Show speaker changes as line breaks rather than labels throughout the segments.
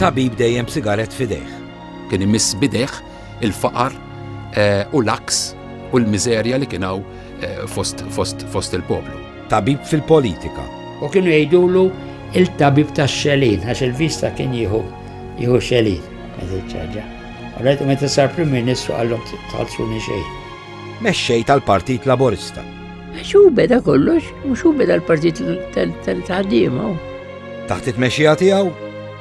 Tabib dejjem sigaret fidejh.
Kien imiss bidejh il-faqar eh, u l-aks u l-miżerja li kien hawn eh, fost il-poplu.
Tabib fil-politika.
U kienu jgħidulu il-tabib ta' xelin, għax il-vista kien jieħu jieħu xelin, meta ċaġa. Għalajtu meta sar prim ministru għallum tħalsuni xejn.
mexxej tal-Partit Laburista.
Għax hu beda kollox, mhux hu beda l-Partit tal-Ħaddiema.
Taħt it-tmexxija tiegħu,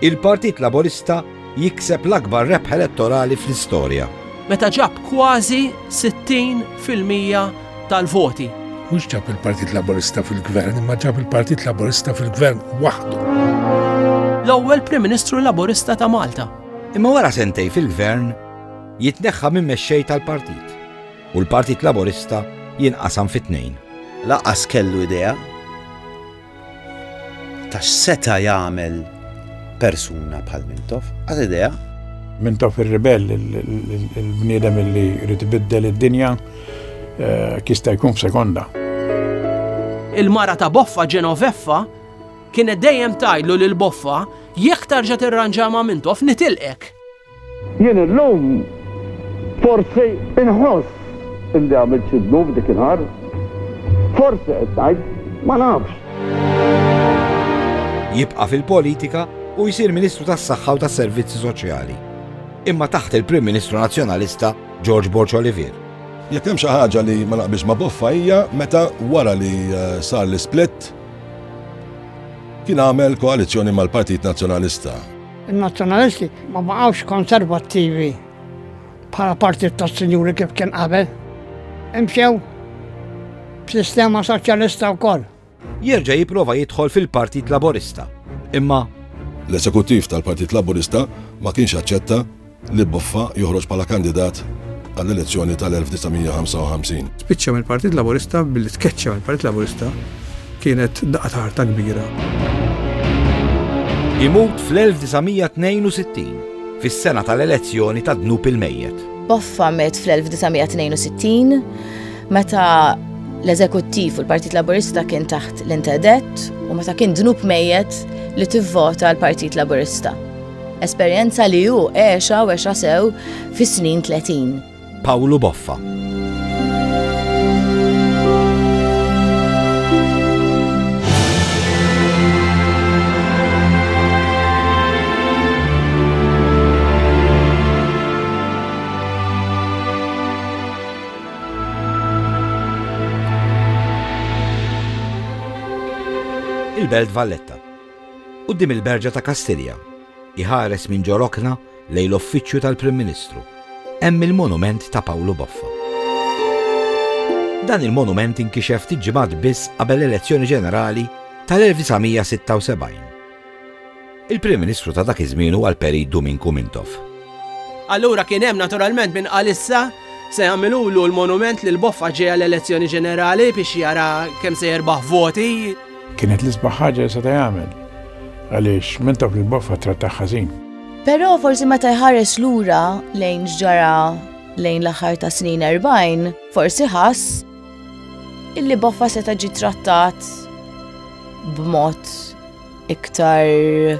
il-Partit Laburista jikseb l-akbar rebħ elettorali fl-istorja.
Meta ġab kważi 60% tal-voti.
Mhux ġab il-Partit Laburista fil-gvern, imma ġab il-Partit Laburista fil-gvern waħdu.
L-ewwel Prim Ministru Laburista ta' Malta.
Imma wara sentej fil-gvern, Jitneħħa minn mexxej tal-partit u l-Partit Laburista jinqasam fi
tnejn. Lanqas kellu idea ta' x'seta' jagħmel persuna bħal Mintoff, qas idea.
Mintoff ir-ribell, il-bniedem li jrid ibiddel id-dinja eh, kista jkun f'sekonda.
Il-mara ta' Boffa Ġenoveffa kienet dejjem tajlu lil Boffa jekk tarġa' tirranġa ma' Mintoff nitilqek.
Jien illum forsi inħoss illi għamilt xi dnub dik inhar. Forsi qed ngħid, ma nafx.
Jibqa' fil-politika u jsir Ministru tas-Saħħa u tas-Servizzi Soċjali. Imma taħt il-Prim Ministru Nazzjonalista George Borg Olivier.
Jekk hemm xi ħaġa li ma naqbilx ma' Boffa hija meta wara li eh, sar l-isplit kien għamel koalizzjoni mal-Partit Nazzjonalista
In-Nazzjonalisti ma baqgħux konservattivi bħala partit tas-sinjuri kif kien qabel. Imxew b'sistema soċjalista wkoll.
Jerġa' jipprova jidħol fil-Partit Laburista, imma
L-Esekuttiv tal-Partit Laburista ma kienx aċċetta li Boffa joħroġ bħala kandidat għall-elezzjoni tal-1955.
Spiċċa mill-Partit Laburista billi tkeċċa mill-Partit Laburista kienet daqqa ta' ħarta kbira.
Imut fl-1962, fis-sena tal-elezzjoni ta' Dnub il-Mejjet.
Boffa met fl-1962 meta l-eżekuttiv u l-Partit Laburista kien taħt l-interdet u meta kien dnub mejjet li tivvota l-Partit Laburista. Esperjenza li hu għexa u għexa sew fis-snin 30.
Pawlu Boffa. il-Belt Valletta. Quddiem il-Berġa ta' Kastilja, iħares minn ġo rokna lejn l-Uffiċċju tal-Prim Ministru, hemm il-monument ta' Pawlu Boffa. Dan il-monument inkixef ftit ġimgħat biss qabel l-elezzjoni ġenerali tal-1976. Il-Prim Ministru ta' dak iż-żmien huwa l-Perit Duminku Mintoff.
Allura kien hemm naturalment min qal issa se jagħmilulu l-monument lil Boffa ġejja l-elezzjoni ġenerali biex jara kemm se jerbaħ voti.
Kienet l-isbaħ ħaġa li seta' jagħmel għaliex minn taf li boffa trattaħ ħażin.
Però forsi meta jħares lura lejn ġara lejn l-aħħar ta' snin 40, forsi ħass illi boffa seta' ġi trattat b'mod iktar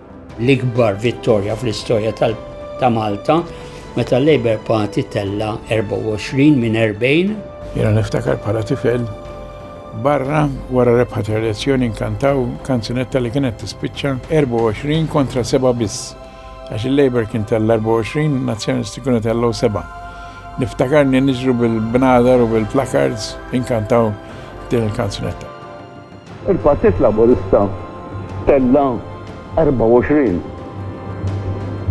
L-ikbar vittorja fl-istorja ta' Malta meta l-Labour Party tella' 24 minn 40.
Jiena niftakar bħala tifel barra wara rebħa ta' elezzjoni nkantaw kanzunetta li kienet tispiċċa 24 kontra 7 biss għax il-Labour kien tella' 24 u n-Nazzjonisti kienu tellgħu 7. Niftakarni niġru bil-bnadar u bil-placards inkantaw din il-kanzunetta.
Il-Partit Laburista tella' 24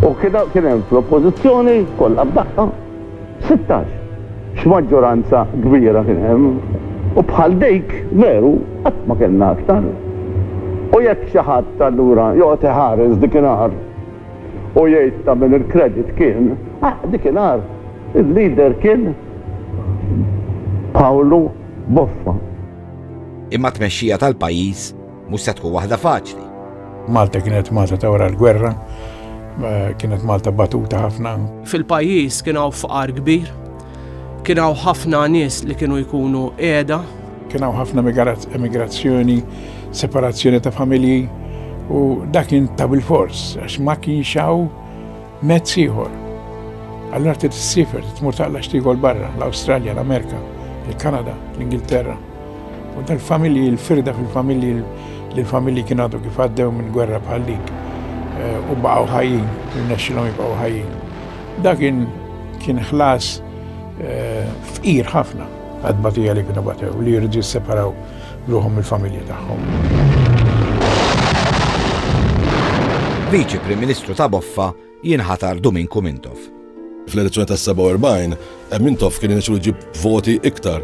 u kien hemm fl-Oppożizzjoni kollha f'daqqa 16. X'maġġoranza kbira kien hemm! U bħal dik, veru, qatt ma kellna aktar. U jekk xi ħadd allura joqgħod iħares dik inhar u jgħid ta' min il-credit kien, ah dik inhar il-leader kien Pawlu Boffa.
Imma t-tmexxija tal-pajjiż mhux se tkun waħda faċli.
Malta kienet Malta ta' wara l-gwerra, kienet Malta batuta ħafna.
Fil-pajjiż kien hawn fqar kbir, kien hawn ħafna nies li kienu jkunu qiegħda.
Kien hawn ħafna emigrazzjoni, separazzjoni ta' familji u dak kien ta' bil-fors għax ma kienx hawn Mezz ieħor. Allura trid issiefer, tmur taqla xtigol barra, l-Awstralja, l-Amerika, il-Kanada, l-Ingilterra. U dal-familji, il-firda fil-familji, li l-familji kien għadu kif għaddew minn gwerra bħal dik eh, u baqgħu ħajjin, jirnexxilhom jibqgħu ħajjin. Dak kien ħlas eh, fqir ħafna għad-batija li kienu batew li jirġi separaw ruħhom mill-familji tagħhom.
Viċi Prim Ministru ta' Boffa jinħatar Duminku Mintoff.
Fl-elezzjoni tas-47, Mintoff kien irnexxielu jġib voti iktar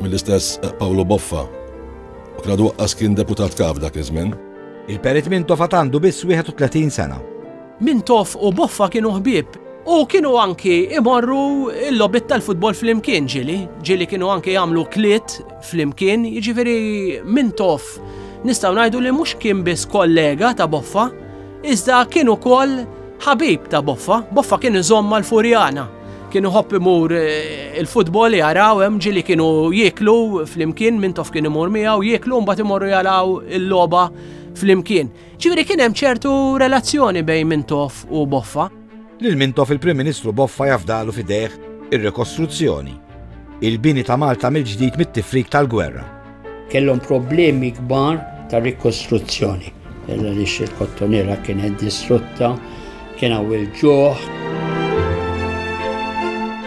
mill-istess Pawlu Boffa. U kien għadu waqqas kien deputat kap dak iż-żmien.
Il-Perit Mintoff għad għandu biss 31 sena.
Mintoff u Boffa kienu ħbieb u kienu anki imorru l-logħbiet tal-futbol flimkien ġieli. Ġieli kienu anki jagħmlu kliet flimkien, jiġifieri Mintoff nistgħu ngħidu li mhux kien biss kollega ta' Boffa, iżda kien ukoll ħabib ta' Boffa. Boffa kien iżomm mal-Furjana, kien iħobb imur eh, il-futbol jaraw hemm ġieli kienu jieklu flimkien, Mintoff kien imur miegħu jieklu mbagħad imorru jaraw il-logħba flimkien. Ġifieri kien hemm ċertu relazzjoni bejn Mintoff u Boffa.
Lil Mintoff il-Prim Ministru Boffa jafdalu f'idejh ir-rekostruzzjoni, il-bini ta' Malta mill-ġdid mit-tifrik tal-gwerra.
Kellhom problemi kbar ta' rikostruzzjoni għaliex il-kottonera kienet distrutta, kien hawn il-ġuħ.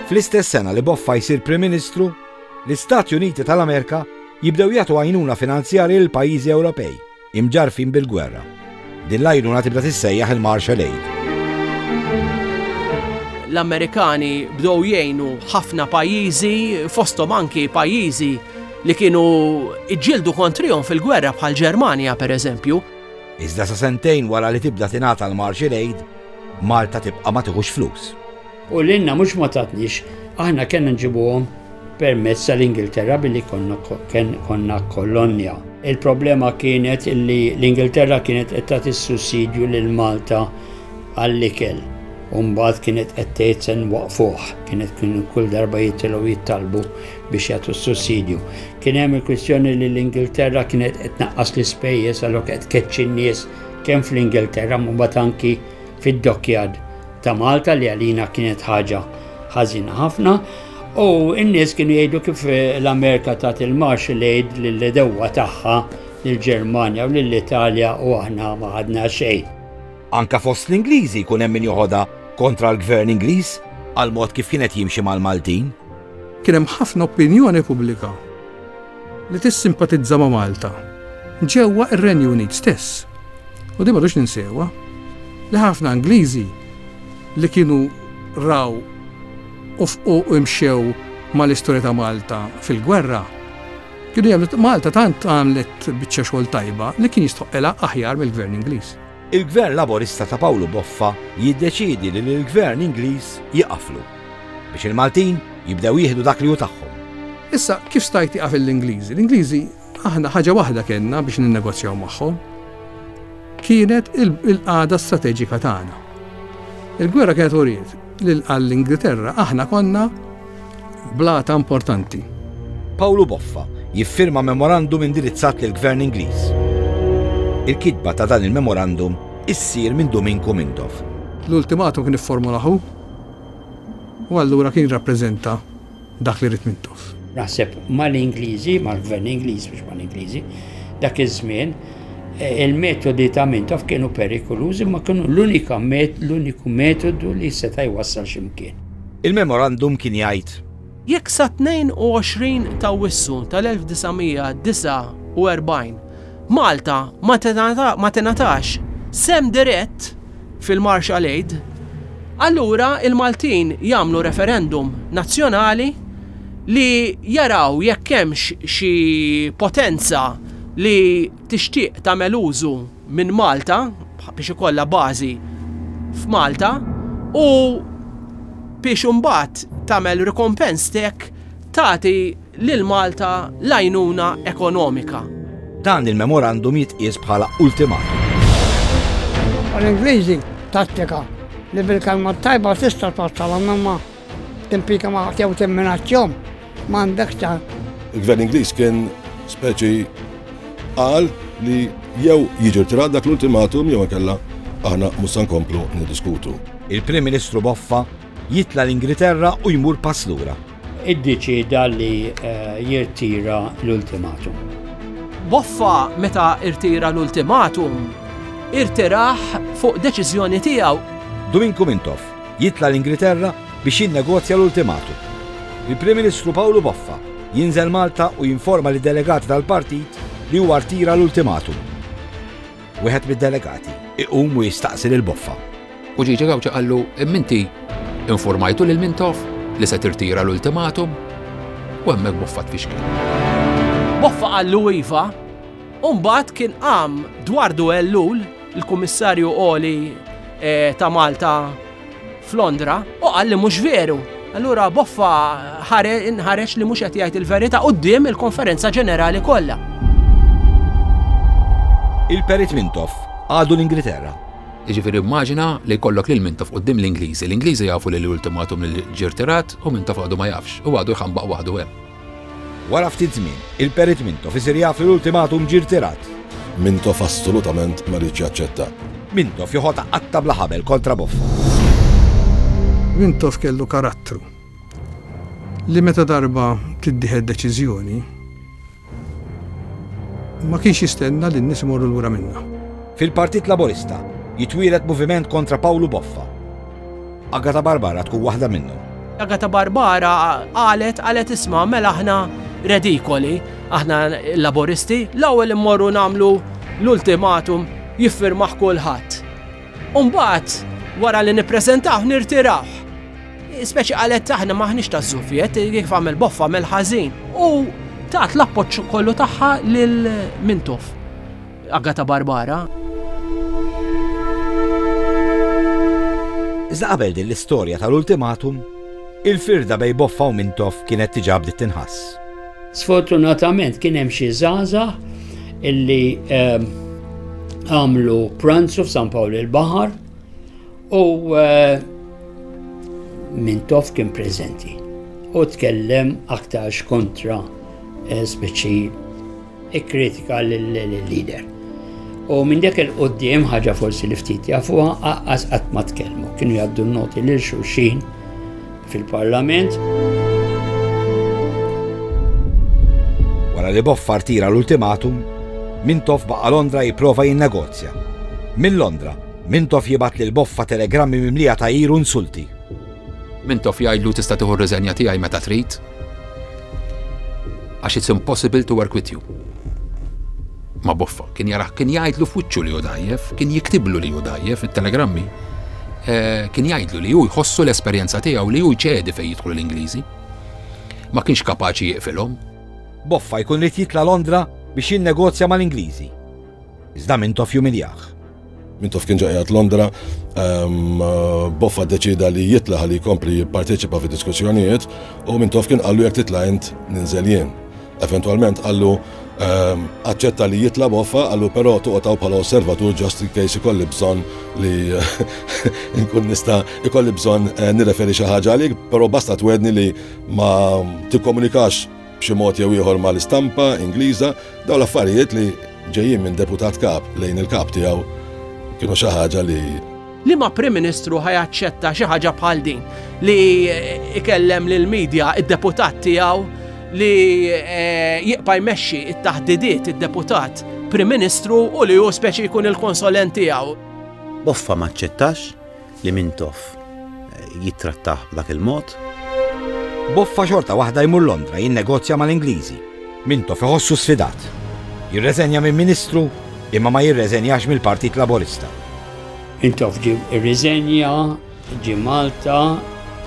Fl-istess sena li Boffa jsir Prim Ministru, l-Istati Uniti tal-Amerika jibdew jagħtu għajnuna finanzjarja lill-pajjiżi Ewropej. Imġarrfin bil-gwerra. Din l-għajnuna tibda tissejjaħ il-Marshall Aid.
L-Amerikani bdew jgħinu ħafna pajjiżi, fosthom anki pajjiżi li kienu iġġieldu kontrihom fil-gwerra bħall-Ġermanja pereżempju.
Iżda sa sentejn wara li tibda tingħata l-Marshall Aid, Malta tibqa' ma tieħux flus.
U lilna mhux ma tatniex, aħna kellna nġibuhom permezz tal-Ingilterra billi konna kolonja. Il-problema kienet li l-Ingilterra kienet qed tagħti sussidju lil Malta għall-ikel. Umbagħad kienet qed tgħid se nwaqfuh, kienet kienu kull darba jitilgħu jittalbu biex jagħtu sussidju. Kien hemm il-kwistjoni li l-Ingilterra kienet qed naqqas l-ispejjeż għalhekk qed keċċi n-nies kemm fl-Ingilterra mbagħad anki fid-dockyard ta' Malta li għalina kienet ħaġa ħażina ħafna u n-nies kienu jgħidu kif eh, l-Amerika tat il-Marshall Aid lill-edewwa tagħha lill-Ġermanja u lill-Italja u aħna ma ħadna xejn.
Anka fost l-Ingliżi jkun hemm min joħodha kontra l-gvern Ingliż għal mod kif kienet jimxi mal-Maltin.
Kien hemm ħafna opinjoni pubblika li tissimpatizza ma' Malta ġewwa r-Renju Unit stess. U din m'għadux ninsewha li ħafna Ingliżi li kienu raw u fqu u imxew mal-istorja ta' Malta fil-gwerra kienu jagħmlu Malta tant għamlet biċċa xogħol tajba li kien jistħoqqilha aħjar mill-Gvern Ingliż.
Il-Gvern Laburista ta' Pawlu Boffa jiddeċiedi li lill-Gvern Ingliż jqaflu, biex il-Maltin jibdew jieħdu dak li hu tagħhom.
Issa, kif stajt tieqaf lill-Ingliżi? L-Ingliżi, aħna ħaġa waħda kellna biex ninnegozjaw magħhom. Kienet il-qagħda strateġika tagħna. Il-gwerra kienet uriet Lil għall-Ingilterra aħna konna blata importanti.
Pawlu Boffa jiffirma memorandum indirizzat lill-Gvern Ingliż. Il-kitba ta' dan il-memorandum issir minn Duminku Mintoff.
L-ultimatum kien ifformulah hu u allura kien jirrappreżenta dak li ridt Mintoff.
Naħseb mal-Ingliżi, mal-Gvern Ingliż mhux mal-Ingliżi, dak iż-żmien il-metodi ta' Mintoff kienu perikolużi ma kienu l-unika l-uniku metodu li seta' jwassal x'imkien.
Il-memorandum kien jgħid.
Jekk sa 22 t'Awwissu tal-1949, Malta ma tingħatax sehem dirett fil-Marshall Aid, allura l-Maltin jagħmlu referendum nazzjonali li jaraw jekk hemmx xi potenza li tixtieq tagħmel użu minn Malta biex ikollha bażi f'Malta u biex imbagħad tagħmel recompense stake tagħti lil Malta l-għajnuna ekonomika.
Dan il-memorandum jitqies bħala ultimatum.
Għall-Ingliżi, tattika li bil-kelma t-tajba tista' twassalhom imma timpika ma' ħadd jew timminaċċjahom m'għandekx ta'.
Il-Gvern Ingliż kien speċi qal li jew jiġi rtirat dak l-ultimatum jew inkella aħna mhux se nkomplu niddiskutu.
Il-Prim Ministru Boffa Jitla' l-Ingilterra u jmur pass lura.
Iddeċieda li jirtira l-ultimatum.
Boffa meta rtira l-ultimatum, irtirah fuq deċiżjoni tiegħu.
Duminku Mintoff jitla' l-Ingilterra biex jinnegozja l-ultimatum. Il-Prim Ministru Pawlu Boffa jinżel Malta u jinforma lid-delegati tal-Partit li huwa rtira l-ultimatum. Wieħed mid-delegati iqum u jistaqsi lil Boffa.
U Gigi Gauci qallu, imma inti infurmajtu lil Mintoff li se tirtira l-ultimatum? U hemmhekk Boffa tfixkel.
Boffa qallu iva, u mbagħad kien qam Dwardu Ellul, il-Kummissarju Għoli ta' Malta f'Londra, u qal li mhux veru. Allura Boffa nħareġ li mhux qed jgħid il-verità quddiem il-Konferenza Ġenerali kollha.
Il-Perit Mintoff għadu l-Ingilterra.
Jiġifieri immaġina li jkollok lil Mintoff quddiem l-Ingliżi. L-Ingliżi jafu li l-ultimatum li ġie rtirat u Mintoff għadu ma jafx u għadu jħambaq waħdu hemm.
Wara ftit żmien, il-Perit Mintoff isir jaf li l-ultimatum ġie
rtirat. Mintoff assolutament ma riedx jaċċetta.
Mintoff joħodha qatta' bla ħabel kontra Boffa.
Mintoff kellu karattru li meta darba tittieħed deċiżjoni, Ma kienx jistenna li n-nies imorru lura minnha.
Fil-Partit Laburista jitwieled moviment kontra Pawlu Boffa. Agata Barbara tkun waħda minnhom.
Agata Barbara qalet qalet isma' mela aħna redikoli, aħna l-Laburisti, l-ewwel immorru nagħmlu l-ultimatum jiffirmah kulħadd. U mbagħad wara li nippreżentawh nirtirawh. Speċi qalet aħna maħniex ta' Sovjet, kif għamel boffa għamel ħażin. U tat l-appoġġ kollu tagħha lil Mintoff. Agata Barbara.
Iżda qabel din l-istorja tal-ultimatum, il-firda bej boffa u Mintoff kienet tiġa bdiet tinħass.
Sfortunatament kien hemm xi żgħażagħ illi ehm, għamlu pranzu f'San Pawl il-Baħar U eh, Mintoff kien preżenti u tkellem aktarx kontra eh, speċi ikkritika l-leader. U minn dek il-qoddim ħaġa forsi li ftit jafuha aqqas qatt ma tkellmu. Kienu jgħaddu noti lil xulxin fil-Parlament.
Wara li Boffar tira l-ultimatum, Mintoff baqa' Londra jipprova jinnegozja. Minn Londra, Mintoff jibgħat lil Boffa telegrammi mimlija tgħajjir u insulti.
Mintoff jgħidlu tista' tieħu r-riżenja tiegħi meta trid għax it's impossible to work with you. Ma Boffa kien jarah kien jgħidlu f'wiċċu li hu dajjef, kien jiktiblu li hu dajjef it-telegrammi. Eh, kien jgħidlu li hu jħossu l-esperjenza tiegħu li hu jċedi fejn jidħlu l-Ingliżi. Ma kienx kapaċi jiqfilhom.
Boffa jkun rid jitla Londra biex jinnegozja mal-Ingliżi. Iżda Mintoff jumiljaħ.
Mintoff kien ġaqjat Londra, ehm, Boffa deċida li jitla li jkompli jipparteċipa fi diskussjonijiet u Mintoff kien qallu jekk titla int ninżel jien. Eventualment qallu ehm, aċċetta li jitla Boffa, qallu però toqgħod bħala osservatur just in case ikolli bżonn li nkun nista' ikolli bżonn eh, nirreferi xi ħaġa għalik, però basta twedni li ma tikkomunikax b'xi mod jew ieħor mal-istampa Ingliża, dawn l-affarijiet li ġejjin minn Deputat Kap lejn il-Kap tiegħu kienu xi ħaġa li
Liema Prim Ministru ħa jaċċetta xi ħaġa bħal din li ikellem lill-media d-Deputat tiegħu li eh, jibqa' jmexxi t-taħdidiet id-Deputat Prim Ministru u li hu speċi jkun il-konsolent tiegħu?
Boffa m'aċċettax li Mintoff jittrattah b'dak il-mod.
Boffa xorta waħda jmur Londra jinnegozja mal-Ingliżi. Mintoff iħossu sfidat. Jirreżenja minn Ministru imma ma jirreżenjax mill-Partit Laburista.
Mintoff ġie rriżenja, ġie Malta,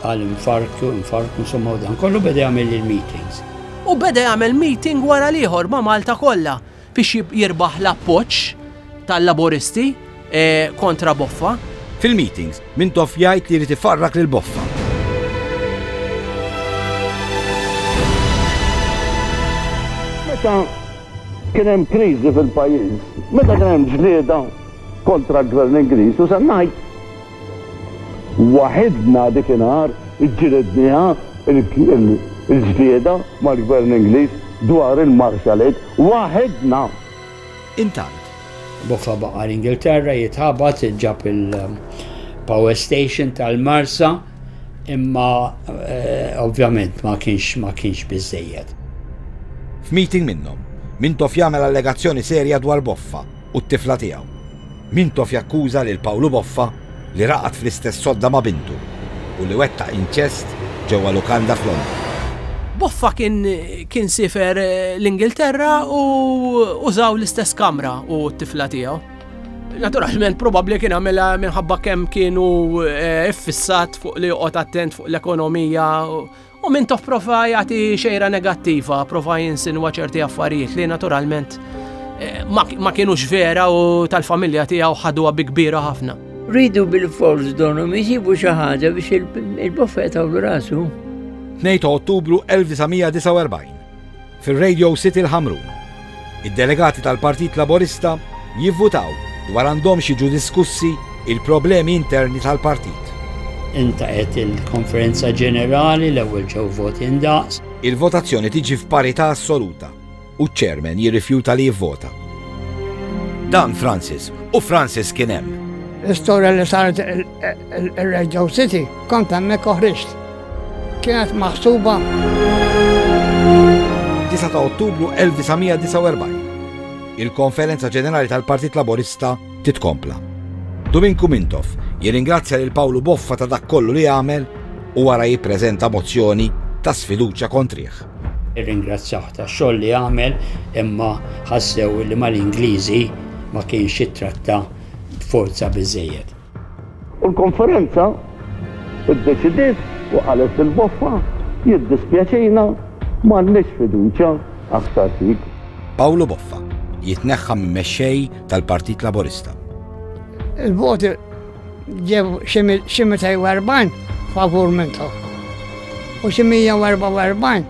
qal infarktu, infarktu insomma u dan kollu beda jagħmel il-meetings.
U beda jagħmel meeting wara l-ieħor ma' Malta kollha. biex jirbaħ l-appoġġ tal-Laburisti kontra Boffa.
Fil-meetings, Mintoff jgħid li jrid ifarrak lil Boffa.
Meta kien hemm kriżi fil-pajjiż, meta kien hemm ġlieda kontra l-Gvern Ingliż u se ngħid Waħidna dikinhar ġġilidniha l-ġlieda mal-Gvern Ingliż dwar il-Marshall Aid. Waħidna!
Intant,
Boffa baqa' l-Ingilterra jitħabat, ġab il-power station tal-Marsa, imma ovvjament ma kienx ma kienx biżżejjed.
F'meeting minnhom, Mintoff jagħmel allegazzjoni serja dwar Boffa. u t-tifla tiegħu. Mintoff jakkuża lil Pawlu Boffa li raqad fl-istess sodda ma' bintu u li wettaq inċest ġewwa lukanda f'Londra.
Boffa kien siefer l-Ingilterra u użaw l-istess kamra hu u t-tifla tiegħu. Naturalment probabbli kien għamilha minħabba kemm kien hu ffissat fuq li joqgħod attent fuq l-ekonomija U Mintoff prova jagħti xejra negattiva, prova jinsinwa ċerti affarijiet li naturalment eh, ma kienux vera u tal-familja tiegħu ħadu bi kbira ħafna.
Ridu bil-fors donhom jisibu xi ħaġa biex il-bofeta u rasu.
2 Ottubru 1949 Fir-Radio City l-Ħamrun, id-delegati tal-Partit Laburista jivvutaw dwar għandhomx jiġu diskussi il-problemi interni tal-partit.
Intaqgħet il-Konferenza Ġenerali, l-ewwel ġew voti ndaqs.
Il-votazzjoni tiġi f'parità assoluta u ċ-Chairman jirrifjuta li jivvota. Dan Francis u Francis kien hemm.
L-istorja li saret Ir-Reġġaw City kont hemmhekk u ħriġt. Kienet maħsuba.
9 ta' Ottubru 1949. Il-Konferenza Ġenerali tal-Partit Laburista titkompla. Duminku Mintoff jirringrazzja lil Pawlu Boffa ta' dak kollu li għamel u wara jippreżenta mozzjoni ta' sfiduċja kontrih.
Irringrazzjah tax-xogħol li għamel imma ħassew li mal-Ingliżi ma kienx ittratta b'forza biżżejjed.
U l-konferenza iddeċidiet u qalet lil Boffa, Jiddispjaċina, m'għandniex fiduċja aktar fik.
Pawlu Boffa jitneħħa minn mexxej tal-Partit Laburista.
Il-voti ġew xi 240 favur minn u xi 144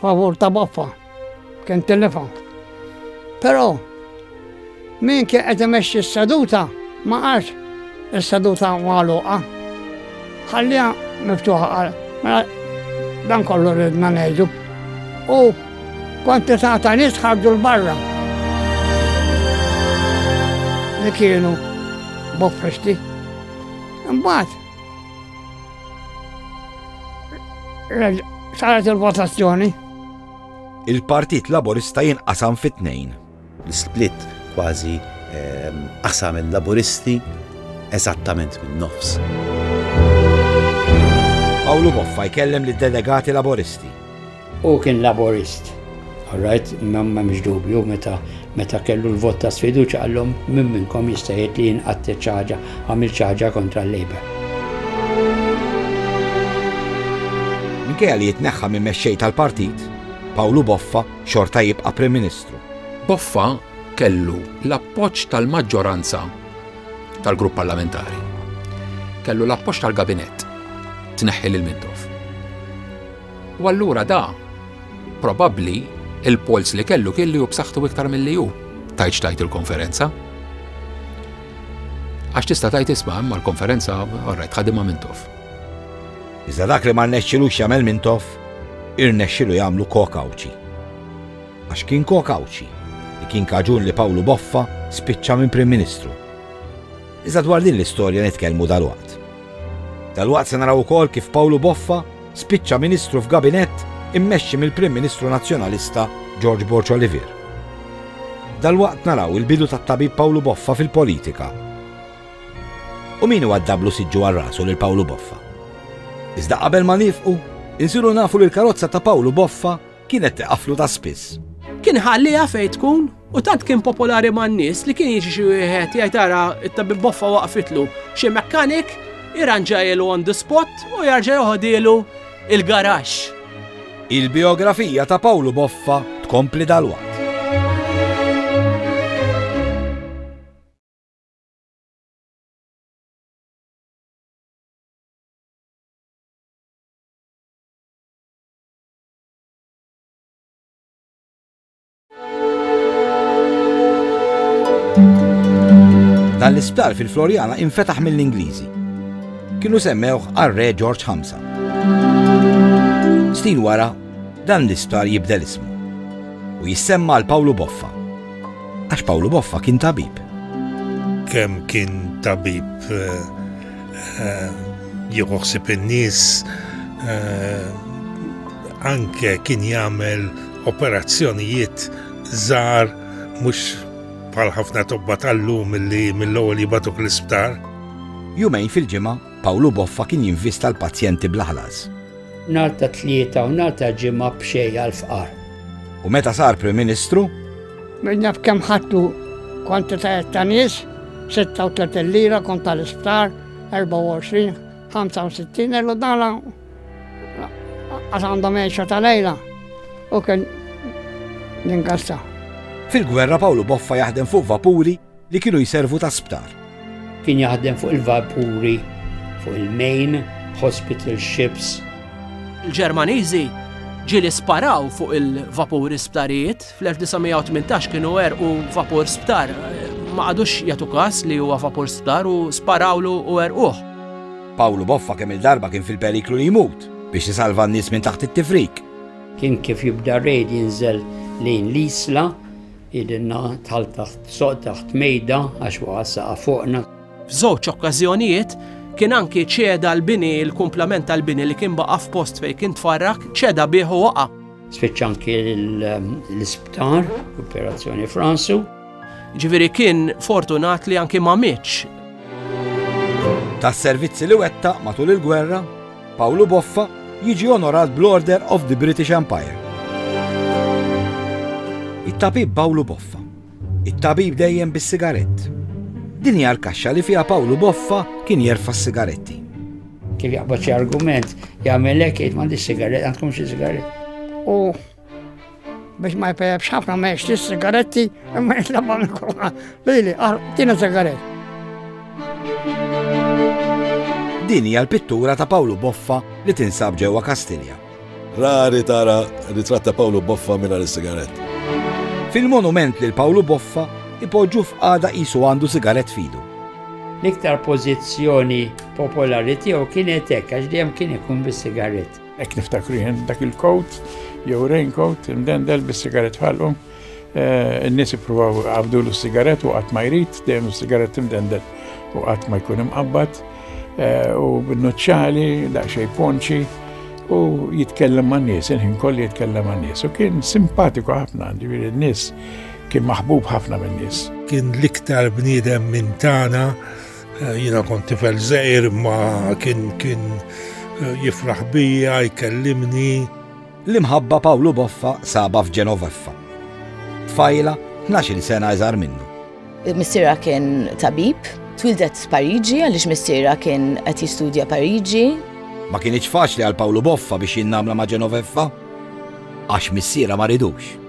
Favur ta' baffa, kien telefon. Però min kien qed imexxi s-seduta ma qalx is-seduta magħluqa. Ħalliha miftuħa qal, mela dan kollu ridna ngħidu. U kwantità ta' nies ħarġu l-barra. Li kienu boffisti. Imbagħad Saret il-votazzjoni.
Il-Partit Laburista jinqasam fit-tnejn.
L-split kważi ehm, qasam il-Laburisti eżattament minn nofs.
Pawlu Boffa jkellem lid delegati Laboristi.
Hu kien Laburist. All right, m'hemmx dubju meta meta kellu l-vot ta' sfiduċja qallhom min minnkom jista' jgħid li jien qatt xi ħaġa għamilt xi ħaġa kontra l-Labour.
Minkejja li jitneħħa minn mexxej tal-partit, Pawlu Boffa xorta jibqa' Prim Ministru.
Boffa kellu l-appoġġ tal-maġġoranza tal-grupp parlamentari. Kellu l-appoġġ tal-gabinett. Tneħħi lil Mintoff. U allura da, probabbli, il-polz li kellu kien li hu b'saħħtu iktar milli hu, tajt x'tajt il-konferenza. Għax tista' tajt isma' imma l-konferenza orrajt ħadimha minn tof.
Iżda dak li ma rnexxilux jagħmel minn tof, irnexxilu jagħmlu kokawċi. Għax kien kokawċi li kien kaġun li Pawlu Boffa spiċċa minn Prim Ministru. Iżda dwar din l-istorja nitkellmu dalwaqt. Dalwaqt se naraw ukoll kif Pawlu Boffa spiċċa Ministru f'Gabinett immexxi mill-Prim Ministru Nazzjonalista George Borg Olivier. Dalwaqt naraw il-bidu tat-Tabib Pawlu Boffa fil-politika. U min huwa ddablu siġġu għal rasu lil Pawlu Boffa? Iżda qabel ma nifqu, insiru nafu li l-karozza ta' Pawlu Boffa Kienet tiqaflu ta' spiss.
Kien iħalliha fejn tkun u tant kien popolari man-nies li kien jiġi xi wieħed jgħid ara t-tabib boffa waqfitlu xi mekkanik iranġajlu on the spot u jarġa' joħodielu il-garaxx.
Il-bijografija ta' Pawlu Boffa tkompli dalwaqt. Dan l-isptar fil-Floriana infetaħ mill-Ingliżi. Kienu semmewh għar-Re George Hamza. Snin wara, dan l-isptar jibdel ismu u jissemma għal Pawlu Boffa. Għax Pawlu Boffa kien tabib.
Kemm kien tabib eh, Jieħu ħsieb in-nies anke kien jagħmel operazzjonijiet żgħar mhux bħal ħafna tobba tal-lum li mill-ewwel jibatuk l-isptar.
Jumejn fil-ġimgħa, Pawlu Boffa kien jinvista l-pazjenti blaħlas.
Nalta tlieta u nalta ġimgħa b'xej għal-fqar.
U meta sar Prim Ministru,
Minn naf kemm ħadtu kwantitajiet ta' nies, 36 lira kont tal-isptar, 24, 65 elu dala għax għandhom għexa ta' lejla u kien l-ingasta.
Fil-gwerra Pawlu Boffa jaħdem fuq vapuri li kienu jservu ta' sptar.
Kien jaħdem fuq il-vapuri, fuq il-main hospital ships.
Il-Ġermaniżi ġieli sparaw fuq il-vapuri sptarijiet. Fl-1918 kienu erqu vapur sptar. Ma qadux jagħtu każ li huwa vapur sptar u sparawlu u erquh.
Pawlu Boffa kemm il-darba kien fil-periklu li jmut biex isalva n-nies minn taħt it-tifrik.
Kien kif jibda r-raid jinżel lejn l-Isla, Idilna tħall taħt soq taħt mejda għax waqa' saqaf fuqna.
F'żewġ okkażjonijiet kien anki ċeda l-bini, il-kumplament tal-bini li kien baqa' f'post fejn kien tfarrak, ċeda bih u waqa'.
Spiċċa anki l-isptar, operazzjoni Fransu.
Ġifieri kien fortunat li anki ma mitx.
Tas-servizzi li wettaq matul il-gwerra Pawlu Boffa jiġi onorat bl-Order of the British Empire. It-tabib Pawlu Boffa. It-tabib dejjem bis-sigarett. Din hija l-kaxxa li fiha Pawlu Boffa kien jerfa' s-sigaretti.
Kif jaqbad xi argument, jagħmel hekk jgħid m'għandix sigarett, għandkom xi sigarett.
U biex ma jpejabx ħafna ma jiex sigaretti imma jitlabba minn kurma li li tina sigaret.
Din hija l-pittura ta' Pawlu Boffa li tinsab ġewwa Kastilja.
Rari tara ritratt ta' Pawlu Boffa minn għal sigaret
Fil-monument lil Pawlu Boffa ipoġġu f'qada qisu għandu sigaret fidu.
L-iktar pożizzjoni popolari tiegħu kienet hekk għax dejjem kien ikun bis-sigaret.
Hekk niftakru jien dak il-coat jew raincoat imdendel bis-sigaret f'ħalqu. Eh, in-nies ippruvaw għabdulu s-sigaret u qatt ma jrid dejjem s-sigaret imdendel u qatt ma jkun imqabbad eh, u bin-nuċċali daqsxejn ponċi u jitkellem ma' nies, il-ħin kolli jitkellem ma' nies. U kien simpatiku ħafna, ġiviri n-nies kien maħbub ħafna minn nies.
Kien l-iktar bniedem minn tana Eh, jiena kont tifel żgħir ma kien kien eh, jifraħ bija, jkellimni.
L-imħabba Pawlu Boffa saba f'Ġenoveffa. Tfajla 12 sena iżgħar minnu.
Missira kien tabib, twildet Pariġi għaliex missira kien qed jistudja Pariġi.
Ma kienx faċli għal Pawlu Boffa biex jinnamla ma' Ġenoveffa għax missiera ma ridux.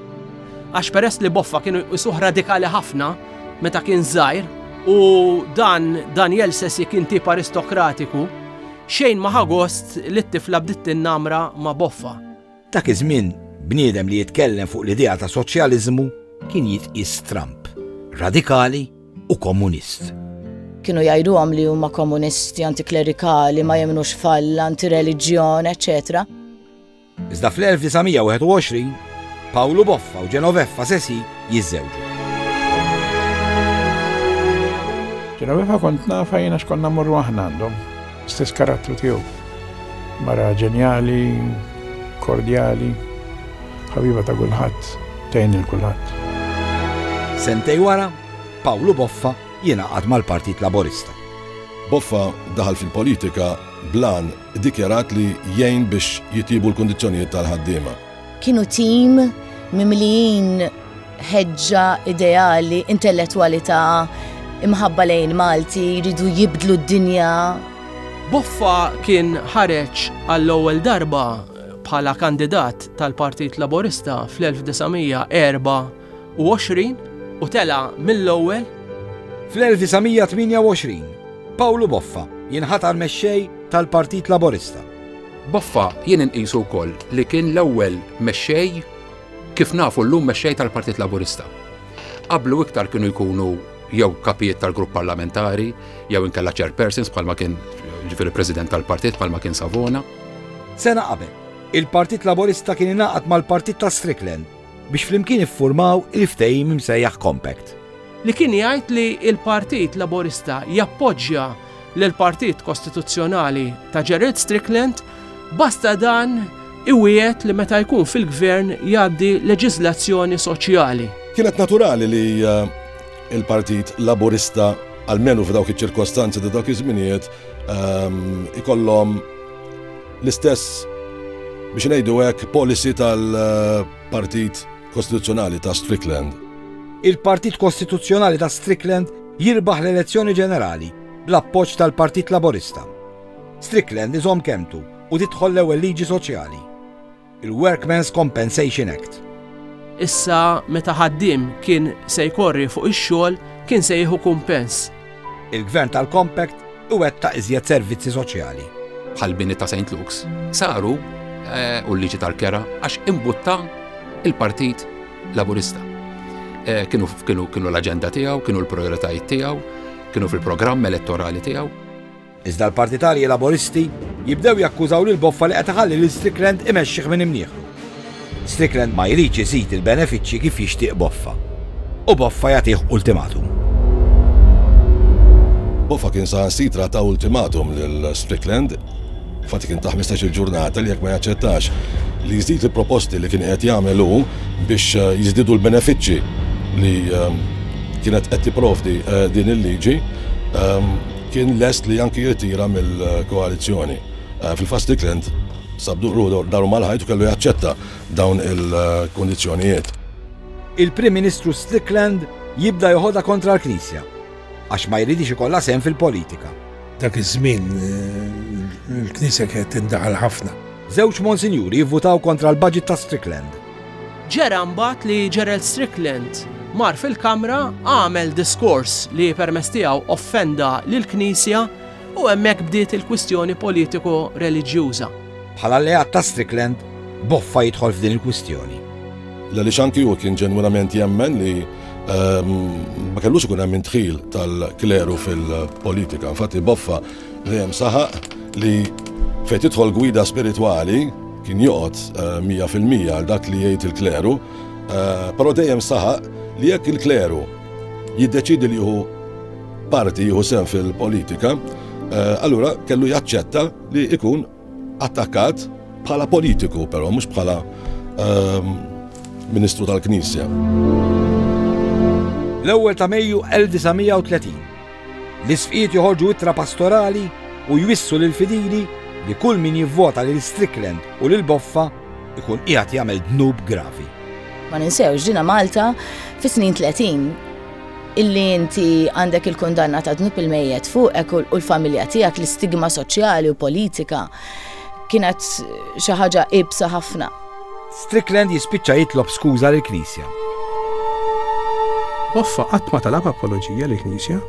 Għax peress li Boffa kienu jqisuh radikali ħafna meta kien żgħir u dan Daniel Sesi kien tip aristokratiku, xejn ma ħa gost li t-tifla bdiet tinnamra ma' Boffa.
Dak iż-żmien, bniedem li jitkellem fuq l-idea ta' soċjaliżmu kien jitqies stramb, radikali u komunist.
Kienu jgħiduhom li huma komunisti, antiklerikali, ma jemmnux f'Alla, antireliġjon, eċċetera.
Iżda fl-1921, Pawlu Boffa u Genoveffa Sesi jiżżewġu.
Genoveffa kont nafha jiena x'konna mmorru aħna għandhom, stess karattru tiegħu. Mara ġenjali, kordjali, ħabiba ta' kulħadd, tgħin il kulħadd.
Sentej wara, Pawlu Boffa jingħaqad mal-Partit Laburista.
Boffa daħal fil-politika blan iddikjarat li jgħin biex jitjiebu l-kundizzjonijiet tal-ħaddiema.
Kienu tim mimlijin ħeġġa, ideali, intellettwalità, imħabba lejn il-Malti, jridu jibdlu d-dinja.
Boffa kien ħareġ għall-ewwel darba bħala kandidat tal-Partit Laburista fl-1974. 1928 u tela' mill-ewwel.
Fl-1928, Pawlu Boffa jinħatar Mexxej tal-Partit Laburista.
Boffa jien inqisu wkoll li kien l-ewwel Mexxej, kif nafu llum Mexxej tal-Partit Laburista. Qablu iktar kienu jkunu jew Kapijiet tal-Grupp Parlamentari jew inkella Chairpersons bħalma kien, jiġifieri President tal-Partit bħalma kien Savona.
Sena qabel, il-Partit Laburista kien ingħaqad mal-Partit ta' Strickland. biex flimkien iffurmaw il-ftehim imsejjaħ Compact.
Li kien jgħid li l-Partit Laburista jappoġġja lill-Partit Kostituzzjonali ta' Gerald Strickland basta dan iwiegħed li meta jkun fil-Gvern jgħaddi leġiżlazzjoni soċjali.
Kienet naturali li eh, l-Partit Laburista għalmenu f'dawk iċ-ċirkostanzi ta' dawk iż-żminijiet ehm, ikollhom L-istess, biex ngħidu hekk, policy tal-Partit Kostituzzjonali ta' Strickland.
Il-Partit Kostituzzjonali ta' Strickland jirbaħ l-elezzjoni ġenerali bl-appoġġ tal-Partit Laburista. Strickland iżomm kelmtu u tidħol l-ewwel liġi soċjali. il-Workmen's Compensation Act.
Issa meta ħaddiem kien se jkorri fuq ix-xogħol kien se jieħu kumpens.
Il-Gvern tal-Compact iwettaq iżjed servizzi soċjali.
Bħal bini ta' St. Luke's saru eh, u l-liġi tal-kera għax imbutta il-Partit Laburista. Eh, kienu, kienu, kienu l-agenda tiegħu, kienu l-prioritajiet tiegħu, kienu fil-programm elettorali tiegħu.
Iżda l-partitarji Laboristi jibdew jakkużaw lil Boffa li qed iħalli lil Strickland imexxih minn imnieħru. Strickland ma jridx iżid il-benefiċċji kif jixtieq Boffa. U Boffa jagħtih ultimatum.
Boffa kien saħansitra ta ultimatum lil Strickland, infatti kien ta' ħmistax-il ġurnata li jekk ma jaċċettax li jżid il-proposti li kien qed jagħmel hu biex eh, jiżdidu l-benefiċċji li eh, kienet qed tipprovdi eh, din il-liġi, kien lest li anki jirtira mill-koalizzjoni. Fil-fatt Strickland sab ruħu daru mal-ħajt u kellu jaċċetta dawn il-kundizzjonijiet.
Il-Prim Ministru Strickland jibda joħodha kontra l-Knisja għax ma jridx ikollha sehem fil-politika.
Dak iż-żmien il-Knisja kienet tindaħal ħafna.
Żewġ Monsinjuri jivvutaw kontra l-budget ta' Strickland.
Ġara mbagħad li Gerald Strickland mar fil-Kamra, għamel diskors li permezz tiegħu offenda lill-Knisja u hemmhekk bdiet il-kwistjoni politiko-reliġjuża.
Bħala alleat ta' Strickland, Boffa jidħol f'din il-kwistjoni.
L-għaliex anki hu kien ġenwinament jemmen li ma kellux ikun hemm indħil tal-kleru fil-politika. Infatti Boffa Dejjem saħaq li fejn tidħol gwida spiritwali kien joqgħod 100% eh, għal dak li jgħid il-kleru, eh, però dejjem saħaq li jekk il-kleru jiddeċidi li jieħu parti jieħu sem fil-politika, eh, allura kellu jaċċetta li ikun Attakkat bħala politiku però mhux bħala ehm, Ministru tal-Knisja.
L-ewwel ta' Mejju 1930. L-isfijiet joħorġu ittra pastorali u jwissu lil fidili li kull min jivvota lil Strickland u lil Boffa ikun qiegħed jagħmel dnub gravi.
Ma ninsewx dina Malta fis-snin 30 illi inti għandek il-kundanna ta' dnub il-mejjet fuqek u l-familja tiegħek l-istigma soċjali u politika kienet xi ħaġa ibsa ħafna.
Strickland jispiċċa jitlob skuża lill-Knisja.
Boffa qatt ma talab apoloġija lill-Knisja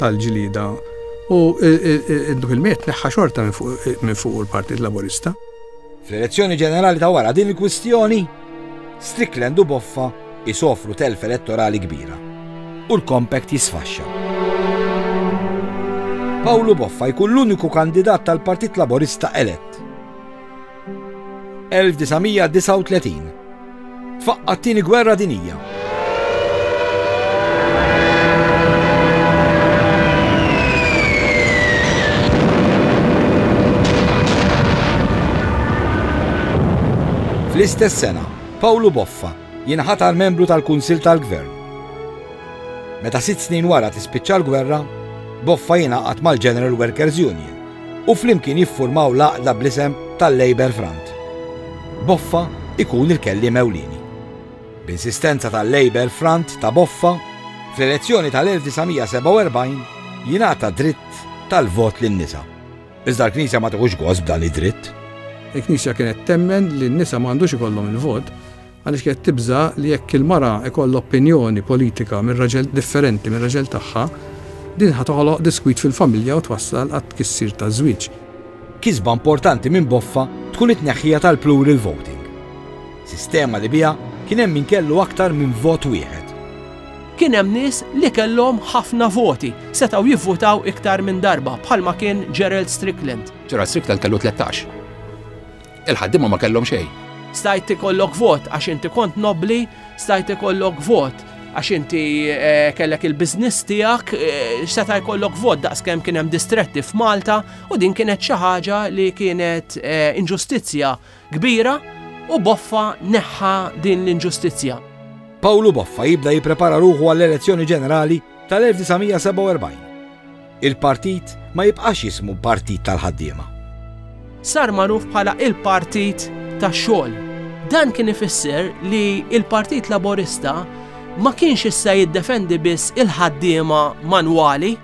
tal-ġlieda u dnub il-mejjet neħħa xorta minn fuq il-Partit Laburista.
Fl-elezzjoni ġenerali ta' wara din il-kwistjoni, Strickland u Boffa isofru telf elettorali kbira u l-compact jisfaxxa. Pawlu Boffa jkun l-uniku kandidat tal-Partit Laburista elett. 1939 Tfaqqa t-tieni gwerra dinija. Fl-istess sena, Pawlu Boffa jinħatar membru tal-Kunsill tal-Gvern. Meta sitt snin wara tispiċċa l-gwerra, Boffa jingħaqad mal-General Workers Union u flimkien jiffurmaw l-għaqda bl-isem tal-Labour Front. Boffa jkun il-kelliem ewlieni. B'insistenza tal-Labour Front ta' Boffa, fl-elezzjoni tal-1947 jingħata dritt tal-vot lin-nisa. Iżda l-Knisja ma tieħux gost b'dan id-dritt.
Il-Knisja kienet temmen li n-nisa ma għandux ikollhom il-vot għaliex kienet tibża' li jekk il-mara jkollha opinjoni politika mir-raġel differenti mir-raġel tagħha, din ħa toħloq diskwit fil-familja u twassal għat-tkissir taż-żwieġ.
Kisba importanti minn Boffa tkun it-tneħħija tal-plural voting. Sistema li biha kien hemm min kellu aktar minn vot wieħed.
Kien hemm nies li kellhom ħafna voti, setgħu jivvutaw iktar minn darba, bħalma kien Gerald Strickland.
Gerald Strickland kellu tlettax. Il-ħaddiema ma kellhom xejn.
Stajt ikollok vot għax inti kont nobbli, stajt ikollok vot għax inti eh, kellek il-biznis tiegħek, eh, seta' jkollok vot daqskemm kien hemm distretti f'Malta u din kienet xi ħaġa li kienet eh, inġustizzja kbira u Boffa neħħa din l-inġustizzja.
Pawlu Boffa jibda jipprepara ruħu għall-elezzjoni ġenerali tal-1947. Il-partit ma jibqax jismu Partit tal-Ħaddiema.
Sar magħruf bħala il-Partit tax-Xogħol. Dan kien ifisser li il-Partit Laburista ma kienx issa jiddefendi biss il-ħaddiema manwali,